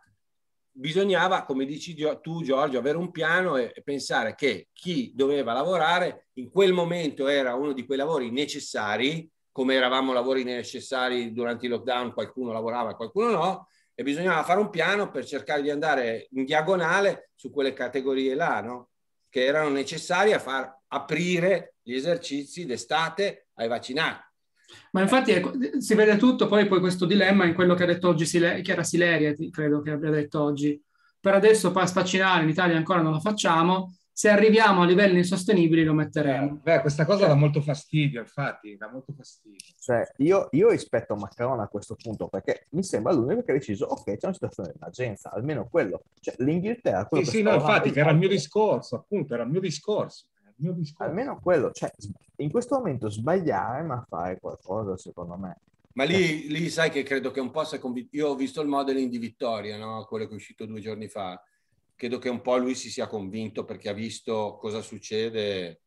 bisognava, come dici tu Giorgio, avere un piano e, pensare che chi doveva lavorare in quel momento era uno di quei lavori necessari, come eravamo lavori necessari durante il lockdown, qualcuno lavorava qualcuno no, e bisognava fare un piano per cercare di andare in diagonale su quelle categorie là, no? che erano necessarie a far aprire gli esercizi d'estate ai vaccinati. Ma infatti ecco, si vede tutto poi, poi questo dilemma in quello che ha detto oggi, Sile- che era Sileria, credo che abbia detto oggi. Per adesso pass vaccinale in Italia ancora non lo facciamo, se arriviamo a livelli insostenibili lo metteremo. Beh, questa cosa dà molto fastidio, infatti, dà molto fastidio. Cioè, io, io rispetto Macron a questo punto perché mi sembra l'unico che ha deciso, ok, c'è una situazione di emergenza, almeno quello. Cioè, l'Inghilterra... quello Sì, sì, no, infatti, che era il mio discorso, appunto, era il mio discorso. Mio discorso. Almeno quello, cioè, in questo momento sbagliare, ma fare qualcosa, secondo me. Ma lì, lì sai che credo che un po' si è convinto. Io ho visto il modeling di Vittoria, no? quello che è uscito due giorni fa. Credo che un po' lui si sia convinto perché ha visto cosa succede,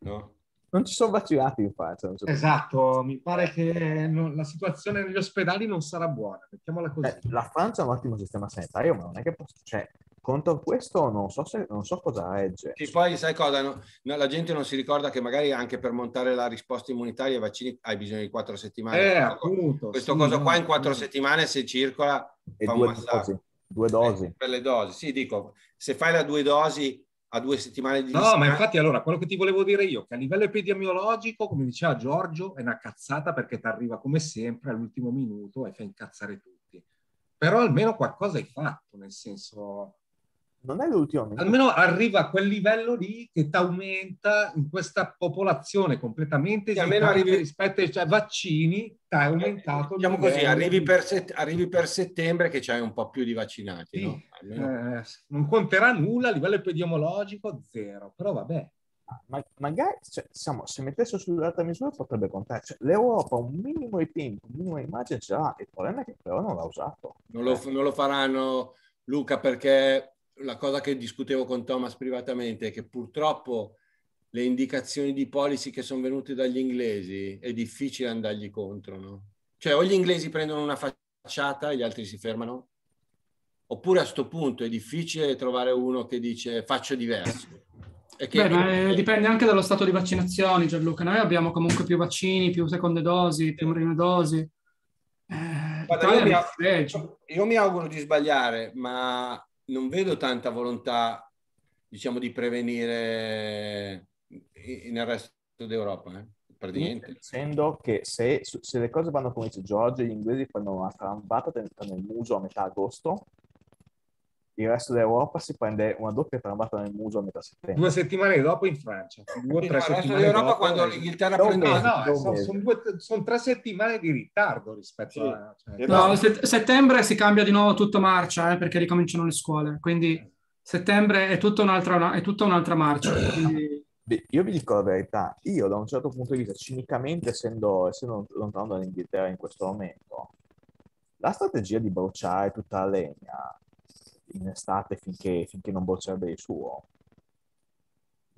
no? Non ci sono vaccinati in Francia. non so- Esatto, mi pare che non- la situazione negli ospedali non sarà buona, mettiamola così. Eh, la Francia ha un ottimo sistema sanitario, ma non è che posso... Cioè, contro questo non so, se, non so cosa regge. Sì, poi sai cosa? No? No, la gente non si ricorda che magari anche per montare la risposta immunitaria ai vaccini hai bisogno di quattro settimane. Eh, Questo- appunto. Questo sì, coso qua in quattro sì. settimane se circola E fa un due dosi. Due dosi. Eh, per le dosi. Sì, dico, se fai le due dosi a due settimane di No, distanza- ma infatti allora, quello che ti volevo dire io, che a livello epidemiologico, come diceva Giorgio, è una cazzata perché ti arriva come sempre all'ultimo minuto e fa incazzare tutti. Però almeno qualcosa hai fatto, nel senso, Non è l'ultimo almeno arriva a quel livello lì che ti aumenta in questa popolazione completamente Sì, almeno arrivi- rispetto ai cioè, vaccini, ti ha aumentato il Diciamo così, arrivi per, set- arrivi per settembre che c'hai un po' più di vaccinati, Sì, no? Almeno- eh, non conterà nulla a livello epidemiologico, zero, però vabbè. Ma, magari cioè, diciamo, se mettesse sull'altra misura potrebbe contare. Cioè, L'Europa un minimo di tempo, un minimo di immagine ce l'ha. Il problema è che però non l'ha usato. Non lo, non lo faranno, Luca, perché la cosa che discutevo con Thomas privatamente è che purtroppo le indicazioni di policy che sono venute dagli inglesi è difficile andargli contro, no? Cioè o gli inglesi prendono una facciata e gli altri si fermano, oppure a sto punto è difficile trovare uno che dice faccio diverso. E che- Beh, ma eh, dipende anche dallo stato di vaccinazioni, Gianluca. Noi abbiamo comunque più vaccini, più seconde dosi, più prime dosi. Eh, Guarda, io, mi è au- peggio. io mi auguro di sbagliare, ma non vedo tanta volontà, diciamo, di prevenire nel resto d'Europa, eh, praticamente. Dicendo che se, se le cose vanno come dice Giorgio, gli inglesi prendono una trambata nel muso a metà agosto, il resto dell'Europa si prende una doppia trambata nel muso a metà settembre. Due settimane dopo in Francia, due tre no, il resto settimane d'Europa dopo. quando eh, l'Inghilterra prende... No, no, sono, sono due- sono tre settimane di ritardo rispetto Sì. a... cioè- No, set- settembre si cambia di nuovo tutto marcia, eh, perché ricominciano le scuole. Quindi settembre è tutta un'altra, è tutta un'altra marcia. Quindi io vi dico la verità, io da un certo punto di vista, cinicamente, essendo, essendo lontano dall'Inghilterra in questo momento, la strategia di bruciare tutta la legna in estate finché, finché non brucerebbe il suo,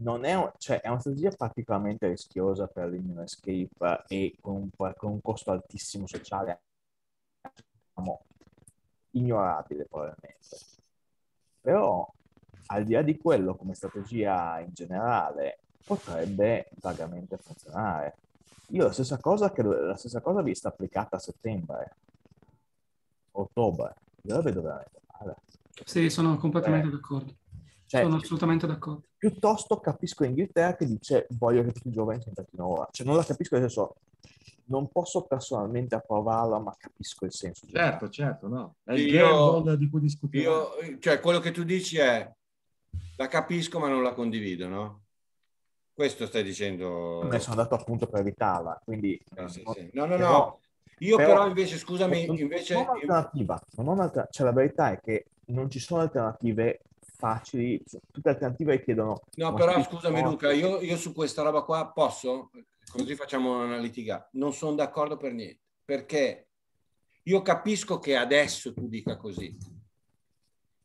non è, cioè, è una strategia particolarmente rischiosa per l'Immune Escape e con un, con un costo altissimo sociale, diciamo, ignorabile probabilmente. Però, al di là di quello, come strategia in generale, potrebbe vagamente funzionare. Io la stessa cosa, che, la stessa cosa vista applicata a settembre, ottobre, io la vedo veramente male. Sì, sono completamente eh. d'accordo. Cioè, sono assolutamente d'accordo. Piuttosto capisco Inghilterra che dice voglio che tutti i giovani si impegnino ora. Cioè non la capisco nel senso, non posso personalmente approvarla, ma capisco il senso. Certo, certo, no. È il io, di cui discutiamo. Io, cioè, quello che tu dici è la capisco ma non la condivido, no? Questo stai dicendo. Me sono andato appunto per evitarla, quindi... No, sì, sì. no, no, però, no. Io però, però, invece, scusami, non, invece... Non ho un'alternativa, non ho un'alternativa. Cioè la verità è che non ci sono alternative facili, tutte alternative richiedono... No, però scusami Luca, io, io, su questa roba qua posso, così facciamo una litiga, non sono d'accordo per niente, perché io capisco che adesso tu dica così,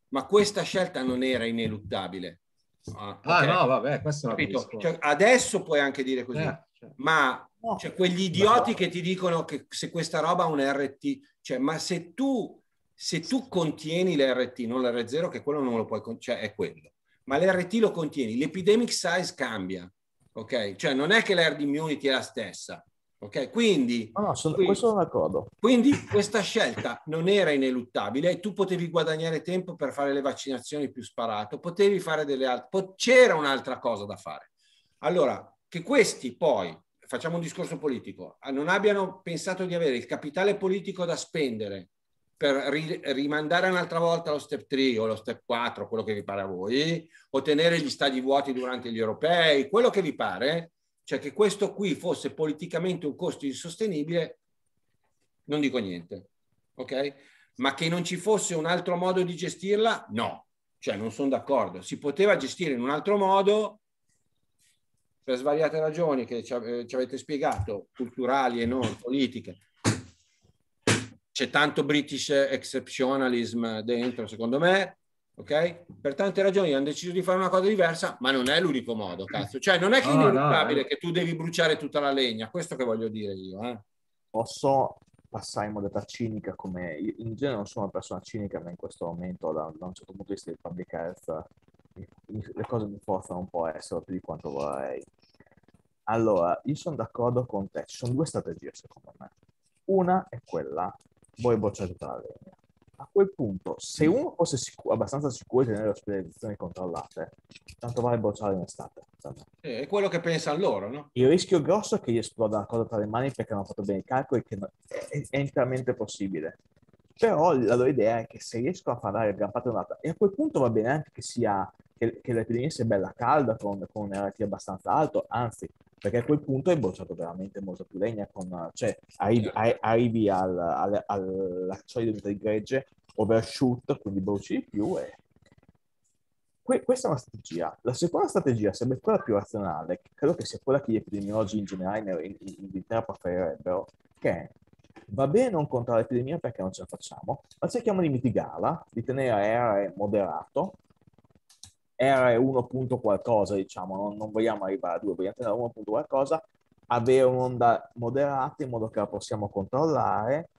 ma questa scelta non era ineluttabile. Ah, ah okay. no, vabbè, questo è cioè, Adesso puoi anche dire così, eh, certo. ma no. cioè, quegli idioti che ti dicono che se questa roba ha un RT, cioè, ma se tu se tu contieni l'RT, non l'R0, che quello non lo puoi, cioè è quello, ma l'RT lo contieni, l'epidemic size cambia, ok? Cioè non è che l'herd immunity è la stessa, ok? Quindi, no, no, sono, quindi. Quindi questa scelta non era ineluttabile e tu potevi guadagnare tempo per fare le vaccinazioni più sparato, potevi fare delle altre, c'era un'altra cosa da fare. Allora, che questi poi, facciamo un discorso politico, non abbiano pensato di avere il capitale politico da spendere per ri- rimandare un'altra volta lo step 3 o lo step 4, quello che vi pare a voi, o tenere gli stadi vuoti durante gli europei, quello che vi pare, cioè che questo qui fosse politicamente un costo insostenibile, non dico niente, ok? Ma che non ci fosse un altro modo di gestirla, no, cioè non sono d'accordo. Si poteva gestire in un altro modo per svariate ragioni che ci, ci avete spiegato, culturali e non politiche c'è tanto British exceptionalism dentro, secondo me, ok? Per tante ragioni hanno deciso di fare una cosa diversa, ma non è l'unico modo, cazzo. Cioè, non è che è inevitabile no, eh. che tu devi bruciare tutta la legna, questo che voglio dire io, eh. Posso passare in modalità cinica come... In genere non sono una persona cinica, ma in questo momento, da, da un certo punto di vista di public health, le cose mi forzano un po' a essere più di quanto vorrei. Allora, io sono d'accordo con te, ci sono due strategie secondo me. Una è quella vuoi bocciare tutta la legna. A quel punto, se uno fosse sicuro, abbastanza sicuro di tenere le ospedalizzazioni controllate, tanto vale bocciare in estate. È quello che pensano loro, no? Il rischio grosso è che gli esploda la cosa tra le mani perché hanno fatto bene i calcoli, che è, è interamente possibile. Però la loro idea è che se riescono a fare gran parte dell'altra, e a quel punto va bene anche che sia che, che l'epidemia sia bella calda con, con un RT abbastanza alto, anzi perché a quel punto hai bocciato veramente molto più legna, con, cioè arrivi, arrivi al, al, alla soglia di di gregge, overshoot, quindi bruci di più e que- questa è una strategia. La seconda strategia sarebbe quella più razionale, che credo che sia quella che gli epidemiologi in generale in, in Inghilterra preferirebbero, che è va bene non contare l'epidemia perché non ce la facciamo, ma cerchiamo di mitigarla, di tenere R moderato R 1 qualcosa, diciamo, non, non, vogliamo arrivare a 2, vogliamo tenere 1 qualcosa, avere un'onda moderata in modo che la possiamo controllare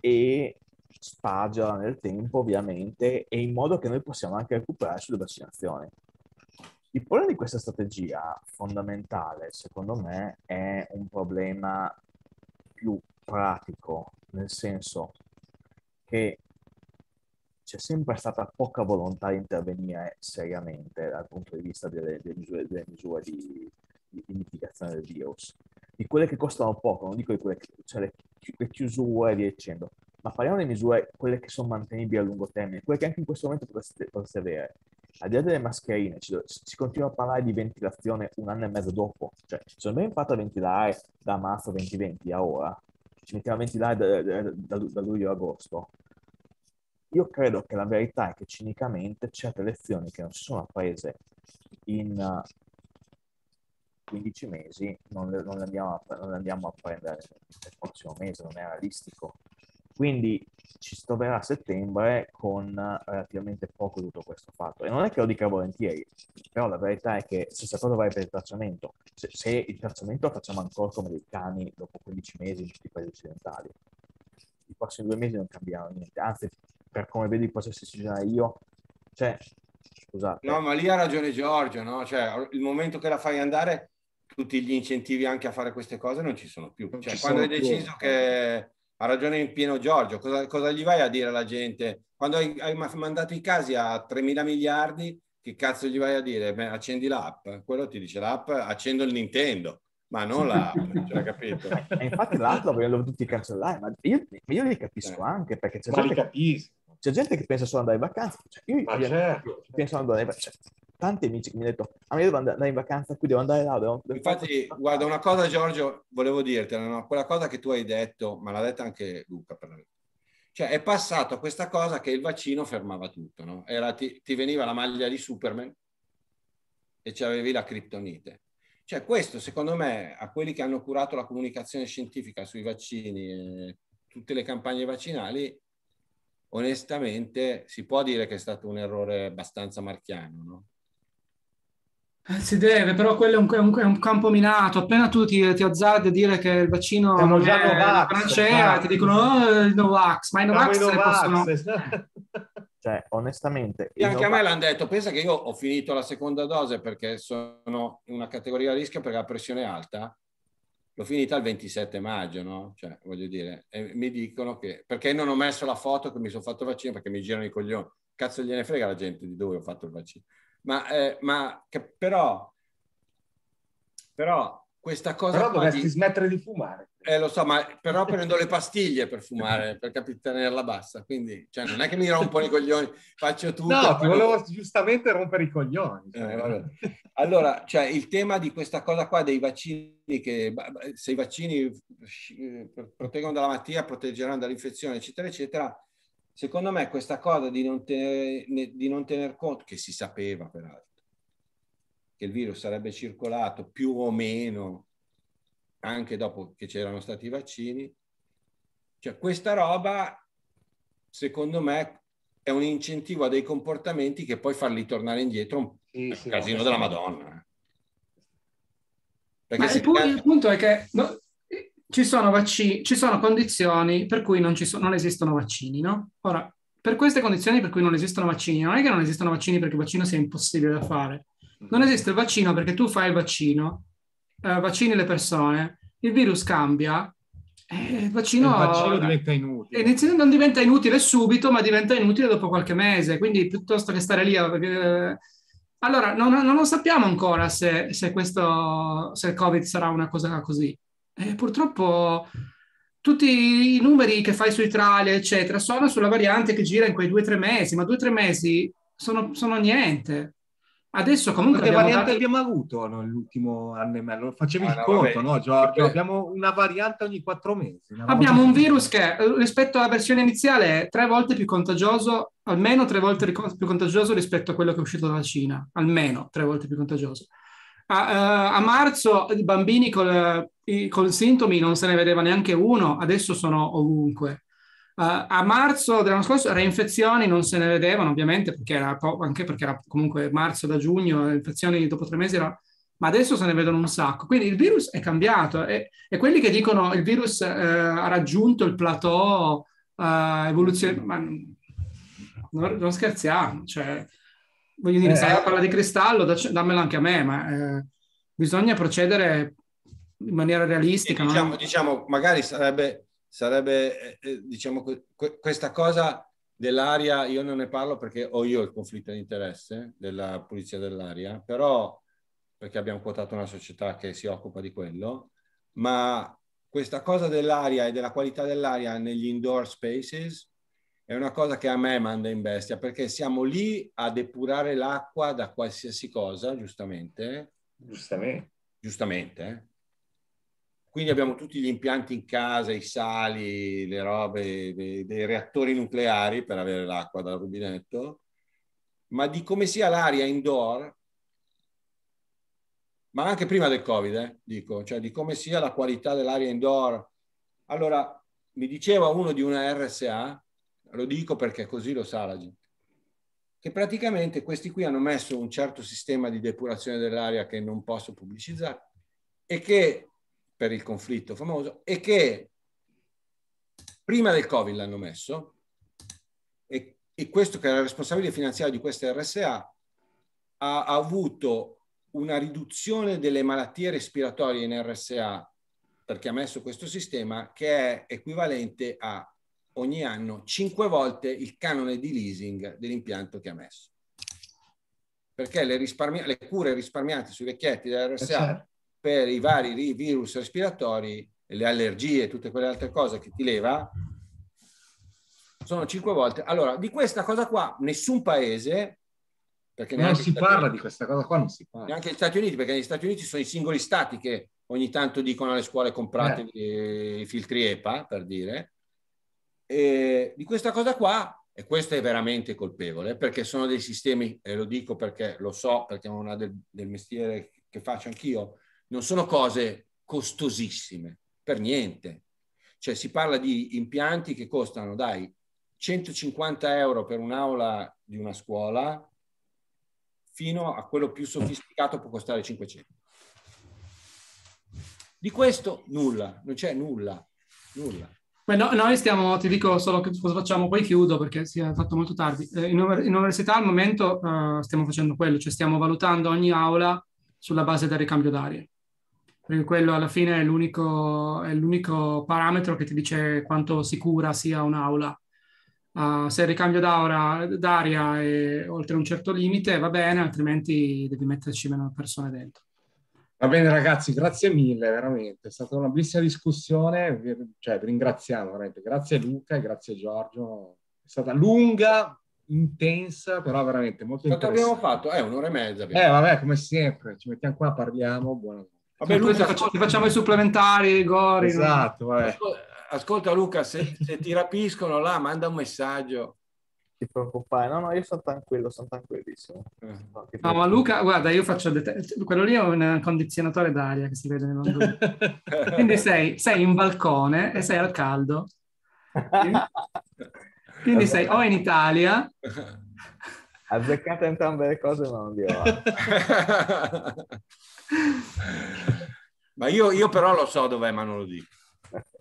e spargerla nel tempo, ovviamente, e in modo che noi possiamo anche recuperare sulle vaccinazioni. Il problema di questa strategia fondamentale, secondo me, è un problema più pratico, nel senso che c'è sempre stata poca volontà di intervenire seriamente dal punto di vista delle, delle misure, delle misure di, di, di, mitigazione del virus. Di quelle che costano poco, non dico di quelle cioè le, le chiusure e via dicendo, ma parliamo delle misure, quelle che sono mantenibili a lungo termine, quelle che anche in questo momento potreste, potreste avere. Al di là delle mascherine, ci, si continua a parlare di ventilazione un anno e mezzo dopo. Cioè, se non abbiamo fatto a ventilare da marzo 2020 a ora, ci mettiamo a ventilare da, da, da, da luglio a agosto, io credo che la verità è che cinicamente certe lezioni che non si sono apprese in, 15 mesi non le, non le andiamo, a, non le andiamo a prendere nel prossimo mese, non è realistico. Quindi ci si troverà a settembre con relativamente poco tutto questo fatto. E non è che lo dica volentieri, però la verità è che stessa cosa vale per il tracciamento. Se, se il tracciamento lo facciamo ancora come dei cani dopo 15 mesi in tutti i paesi occidentali, i prossimi due mesi non cambieranno niente. Anzi, per come vedo i processi decisionali io, cioè, scusate. No, ma lì ha ragione Giorgio, no? Cioè, il momento che la fai andare, tutti gli incentivi anche a fare queste cose non ci sono più. Cioè, quando hai deciso più. che ha ragione in pieno Giorgio, cosa, cosa, gli vai a dire alla gente? Quando hai, hai mandato i casi a 3 mila miliardi, che cazzo gli vai a dire? Beh, accendi l'app. Quello ti dice l'app, accendo il Nintendo, ma non l'app, cioè, capito? E infatti l'app lo vogliono tutti cancellare, ma io, io li capisco eh. anche, perché c'è ma gente, c'è gente, che pensa solo andare in vacanza. Cioè, io, io certo. penso andare in vacanza. Cioè, tanti amici che mi hanno detto, a me devo andare in vacanza, qui devo andare là. Devo, devo Infatti, fare... guarda, una cosa Giorgio, volevo dirtela, no? quella cosa che tu hai detto, ma l'ha detta anche Luca per la verità. Cioè è passato questa cosa che il vaccino fermava tutto, no? Era, ti, ti veniva la maglia di Superman e avevi la criptonite. Cioè questo secondo me a quelli che hanno curato la comunicazione scientifica sui vaccini e tutte le campagne vaccinali, onestamente si può dire che è stato un errore abbastanza marchiano, no? Eh, si deve, però quello è un, un, un campo minato. Appena tu ti, ti azzardi a dire che il vaccino Siamo non già è Novax, panacea, ti dicono oh, il Novax, ma i Novax, Novax. Cioè, onestamente... E anche Novax... a me l'hanno detto, pensa che io ho finito la seconda dose perché sono in una categoria a rischio perché la pressione è alta. L'ho finita il 27 maggio, no? Cioè, voglio dire, mi dicono che... Perché non ho messo la foto che mi sono fatto il vaccino perché mi girano i coglioni. Cazzo gliene frega la gente di dove ho fatto il vaccino ma, eh, ma che, però, però questa cosa... Però dovresti di... smettere di fumare. Eh, lo so, ma però prendo le pastiglie per fumare, per capire tenerla bassa. Quindi, cioè, non è che mi rompono i coglioni, faccio tutto. No, ti volevo giustamente rompere i coglioni. Cioè. Eh, allora, cioè, il tema di questa cosa qua dei vaccini, che se i vaccini eh, proteggono dalla malattia, proteggeranno dall'infezione, eccetera, eccetera, Secondo me questa cosa di non, tenere, di non tener conto, che si sapeva peraltro, che il virus sarebbe circolato più o meno anche dopo che c'erano stati i vaccini, cioè questa roba, secondo me, è un incentivo a dei comportamenti che poi farli tornare indietro un sì, sì, casino della Madonna. Eh. Perché il, punto, il, punto, è che no, ci sono, vaccini, ci sono condizioni per cui non, so, non, esistono vaccini, no? Ora, per queste condizioni per cui non esistono vaccini, non è che non esistono vaccini perché il vaccino sia impossibile da fare. Non esiste il vaccino perché tu fai il vaccino, eh, vaccini le persone, il virus cambia, eh, il vaccino, il vaccino diventa inutile. Inizia, non diventa inutile subito, ma diventa inutile dopo qualche mese. Quindi piuttosto che stare lì. Eh, allora, non, non, lo sappiamo ancora se, se, questo, se il Covid sarà una cosa così. Eh, purtroppo tutti i numeri che fai sui trial, eccetera, sono sulla variante che gira in quei due o tre mesi, ma due o tre mesi sono, sono niente. Adesso comunque... Che variante dati... abbiamo avuto nell'ultimo anno e mezzo? Lo facevi ah, il no, conto, vabbè. no Giorgio? Abbiamo una variante ogni quattro mesi. Abbiamo un virus che rispetto alla versione iniziale è tre volte più contagioso, almeno tre volte più contagioso rispetto a quello che è uscito dalla Cina, almeno tre volte più contagioso. A, uh, a marzo i bambini con, con sintomi non se ne vedeva neanche uno, adesso sono ovunque. Uh, a marzo dell'anno scorso reinfezioni non se ne vedevano ovviamente perché era anche perché era comunque marzo da giugno, le infezioni dopo tre mesi era, ma adesso se ne vedono un sacco. Quindi il virus è cambiato e, e quelli che dicono il virus uh, ha raggiunto il plateau uh, evoluzione, ma non, non scherziamo, cioè voglio dire, eh, se hai palla di cristallo, dammela anche a me, ma eh, bisogna procedere in maniera realistica. Diciamo, no? diciamo, magari sarebbe, sarebbe eh, eh, diciamo, que- questa cosa dell'aria, io non ne parlo perché ho io il conflitto di interesse della pulizia dell'aria, però perché abbiamo quotato una società che si occupa di quello, ma questa cosa dell'aria e della qualità dell'aria negli indoor spaces è una cosa che a me manda in bestia perché siamo lì a depurare l'acqua da qualsiasi cosa, giustamente. Giustamente. Giustamente. Quindi abbiamo tutti gli impianti in casa, i sali, le robe, dei, dei reattori nucleari per avere l'acqua dal rubinetto, ma di come sia l'aria indoor ma anche prima del Covid, eh, dico, cioè di come sia la qualità dell'aria indoor. Allora, mi diceva uno di una RSA, lo dico perché così lo sa la gente, che praticamente questi qui hanno messo un certo sistema di depurazione dell'aria che non posso pubblicizzare e che, per il conflitto famoso, e che prima del Covid l'hanno messo e, e questo che era il responsabile finanziario di questa RSA ha, avuto una riduzione delle malattie respiratorie in RSA perché ha messo questo sistema che è equivalente a ogni anno cinque volte il canone di leasing dell'impianto che ha messo. Perché le, le cure risparmiate sui vecchietti dell'RSA eh, certo. Per i vari virus respiratori, le allergie e tutte quelle altre cose che ti leva, sono cinque volte. Allora, di questa cosa qua nessun paese perché non si parla Uniti, di questa cosa qua, non si parla. Neanche gli Stati Uniti, perché negli Stati Uniti sono i singoli stati che ogni tanto dicono alle scuole comprate eh. i filtri EPA, per dire. E di questa cosa qua, e questo è veramente colpevole, perché sono dei sistemi, e lo dico perché lo so, perché è una del, del mestiere che faccio anch'io, non sono cose costosissime, per niente. Cioè si parla di impianti che costano, dai, 150 euro per un'aula di una scuola fino a quello più sofisticato può costare 500. Di questo nulla, non c'è nulla, nulla. Beh, no, noi stiamo, ti dico solo che cosa facciamo, poi chiudo perché si è fatto molto tardi. Eh, in, università al momento uh, stiamo facendo quello, cioè stiamo valutando ogni aula sulla base del ricambio d'aria. Perché quello alla fine è l'unico, è l'unico parametro che ti dice quanto sicura sia un'aula Uh, se il ricambio d'aria è oltre un certo limite va bene, altrimenti devi metterci meno persone dentro. Va bene ragazzi, grazie mille, veramente. È stata una bellissima discussione, cioè vi ringraziamo veramente. Grazie Luca e grazie Giorgio. È stata lunga, intensa, però veramente molto Quanto abbiamo fatto? Eh, un'ora e mezza. Eh, vabbè, come sempre, ci mettiamo qua, parliamo, buonanotte. Vabbè, Luca, ti facciamo i supplementari, i gori. Esatto, vabbè ascolta Luca, se, se, ti rapiscono là, manda un messaggio. Ti preoccupare, no, no, io sono tranquillo, sono tranquillissimo. Eh. No, ma Luca, guarda, io faccio det- quello lì è un condizionatore d'aria che si vede nel mondo. Quindi sei, sei in balcone e sei al caldo. Quindi sei o in Italia. Azzeccate entrambe le cose, ma non dirò. ma io, io però lo so dov'è, ma non lo dico.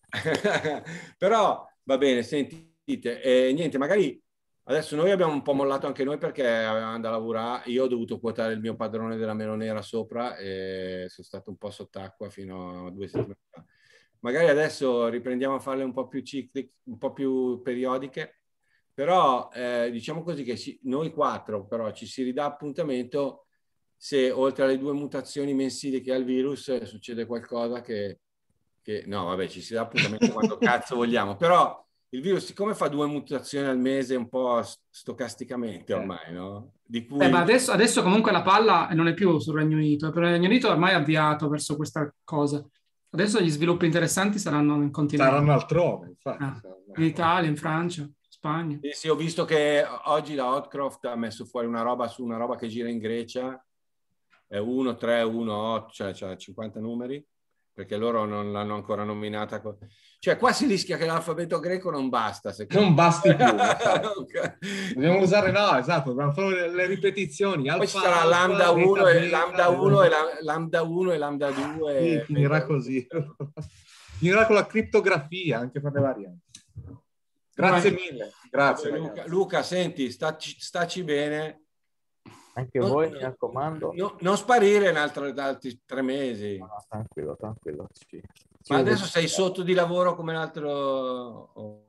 Però va bene, sentite, eh, niente, magari adesso noi abbiamo un po' mollato anche noi perché avevamo da lavorare, io ho dovuto quotare il mio padrone della melonera sopra e sono stato un po' sott'acqua fino a due settimane fa. Magari adesso riprendiamo a farle un po' più ciclic, un po' più periodiche, però eh, diciamo così che ci, noi quattro però ci si ridà appuntamento se oltre alle due mutazioni mensili che ha il virus succede qualcosa che che no, vabbè, ci si dà appuntamento quando cazzo vogliamo, però il virus, siccome fa due mutazioni al mese un po' stocasticamente ormai, no? Di cui... eh, ma adesso, adesso, comunque la palla non è più sul Regno Unito, però il Regno Unito è ormai avviato verso questa cosa. Adesso gli sviluppi interessanti saranno in continente. Saranno altrove, infatti. Ah, in Italia, in Francia, Spagna. Sì, sì, ho visto che oggi la Hotcroft ha messo fuori una roba su una roba che gira in Grecia, 1, 3, 1, 8, cioè, cioè 50 numeri perché loro non l'hanno ancora nominata. Cioè, qua si rischia che l'alfabeto greco non basta. Non basti più. okay. Dobbiamo usare, no, esatto, dobbiamo fare le ripetizioni. Alfa, Poi ci sarà lambda 1 e lambda 1 e lambda 1 e lambda 2. Sì, finirà così. finirà con la criptografia, anche per le varianti. Grazie mille. Grazie. Luca, Luca, senti, staci, staci bene anche non, voi, mi raccomando. No, non sparire in altri, altri tre mesi. No, no, tranquillo, tranquillo. Ci, ci Ma adesso sei sotto di lavoro come l'altro... Oh.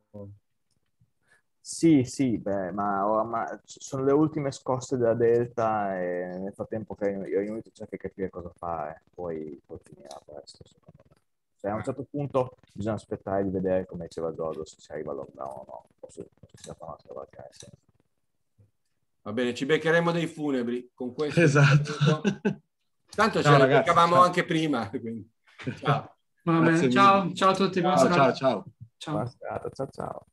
Sì, sì, beh, ma, ma, sono le ultime scosse della Delta e nel frattempo che io Unito cerca di capire cosa fare, poi, poi finirà presto, secondo me. Cioè, a un certo punto bisogna aspettare di vedere, come diceva Giorgio, se ci arriva il lockdown o no, o se, se si fa una vacanza. Va bene, ci beccheremo dei funebri con questo. Esatto. Tanto ciao, ce ne beccavamo ciao. anche prima. Quindi. Ciao. ciao, ciao a tutti. Ciao, ciao, ciao. Ciao, ciao, ciao.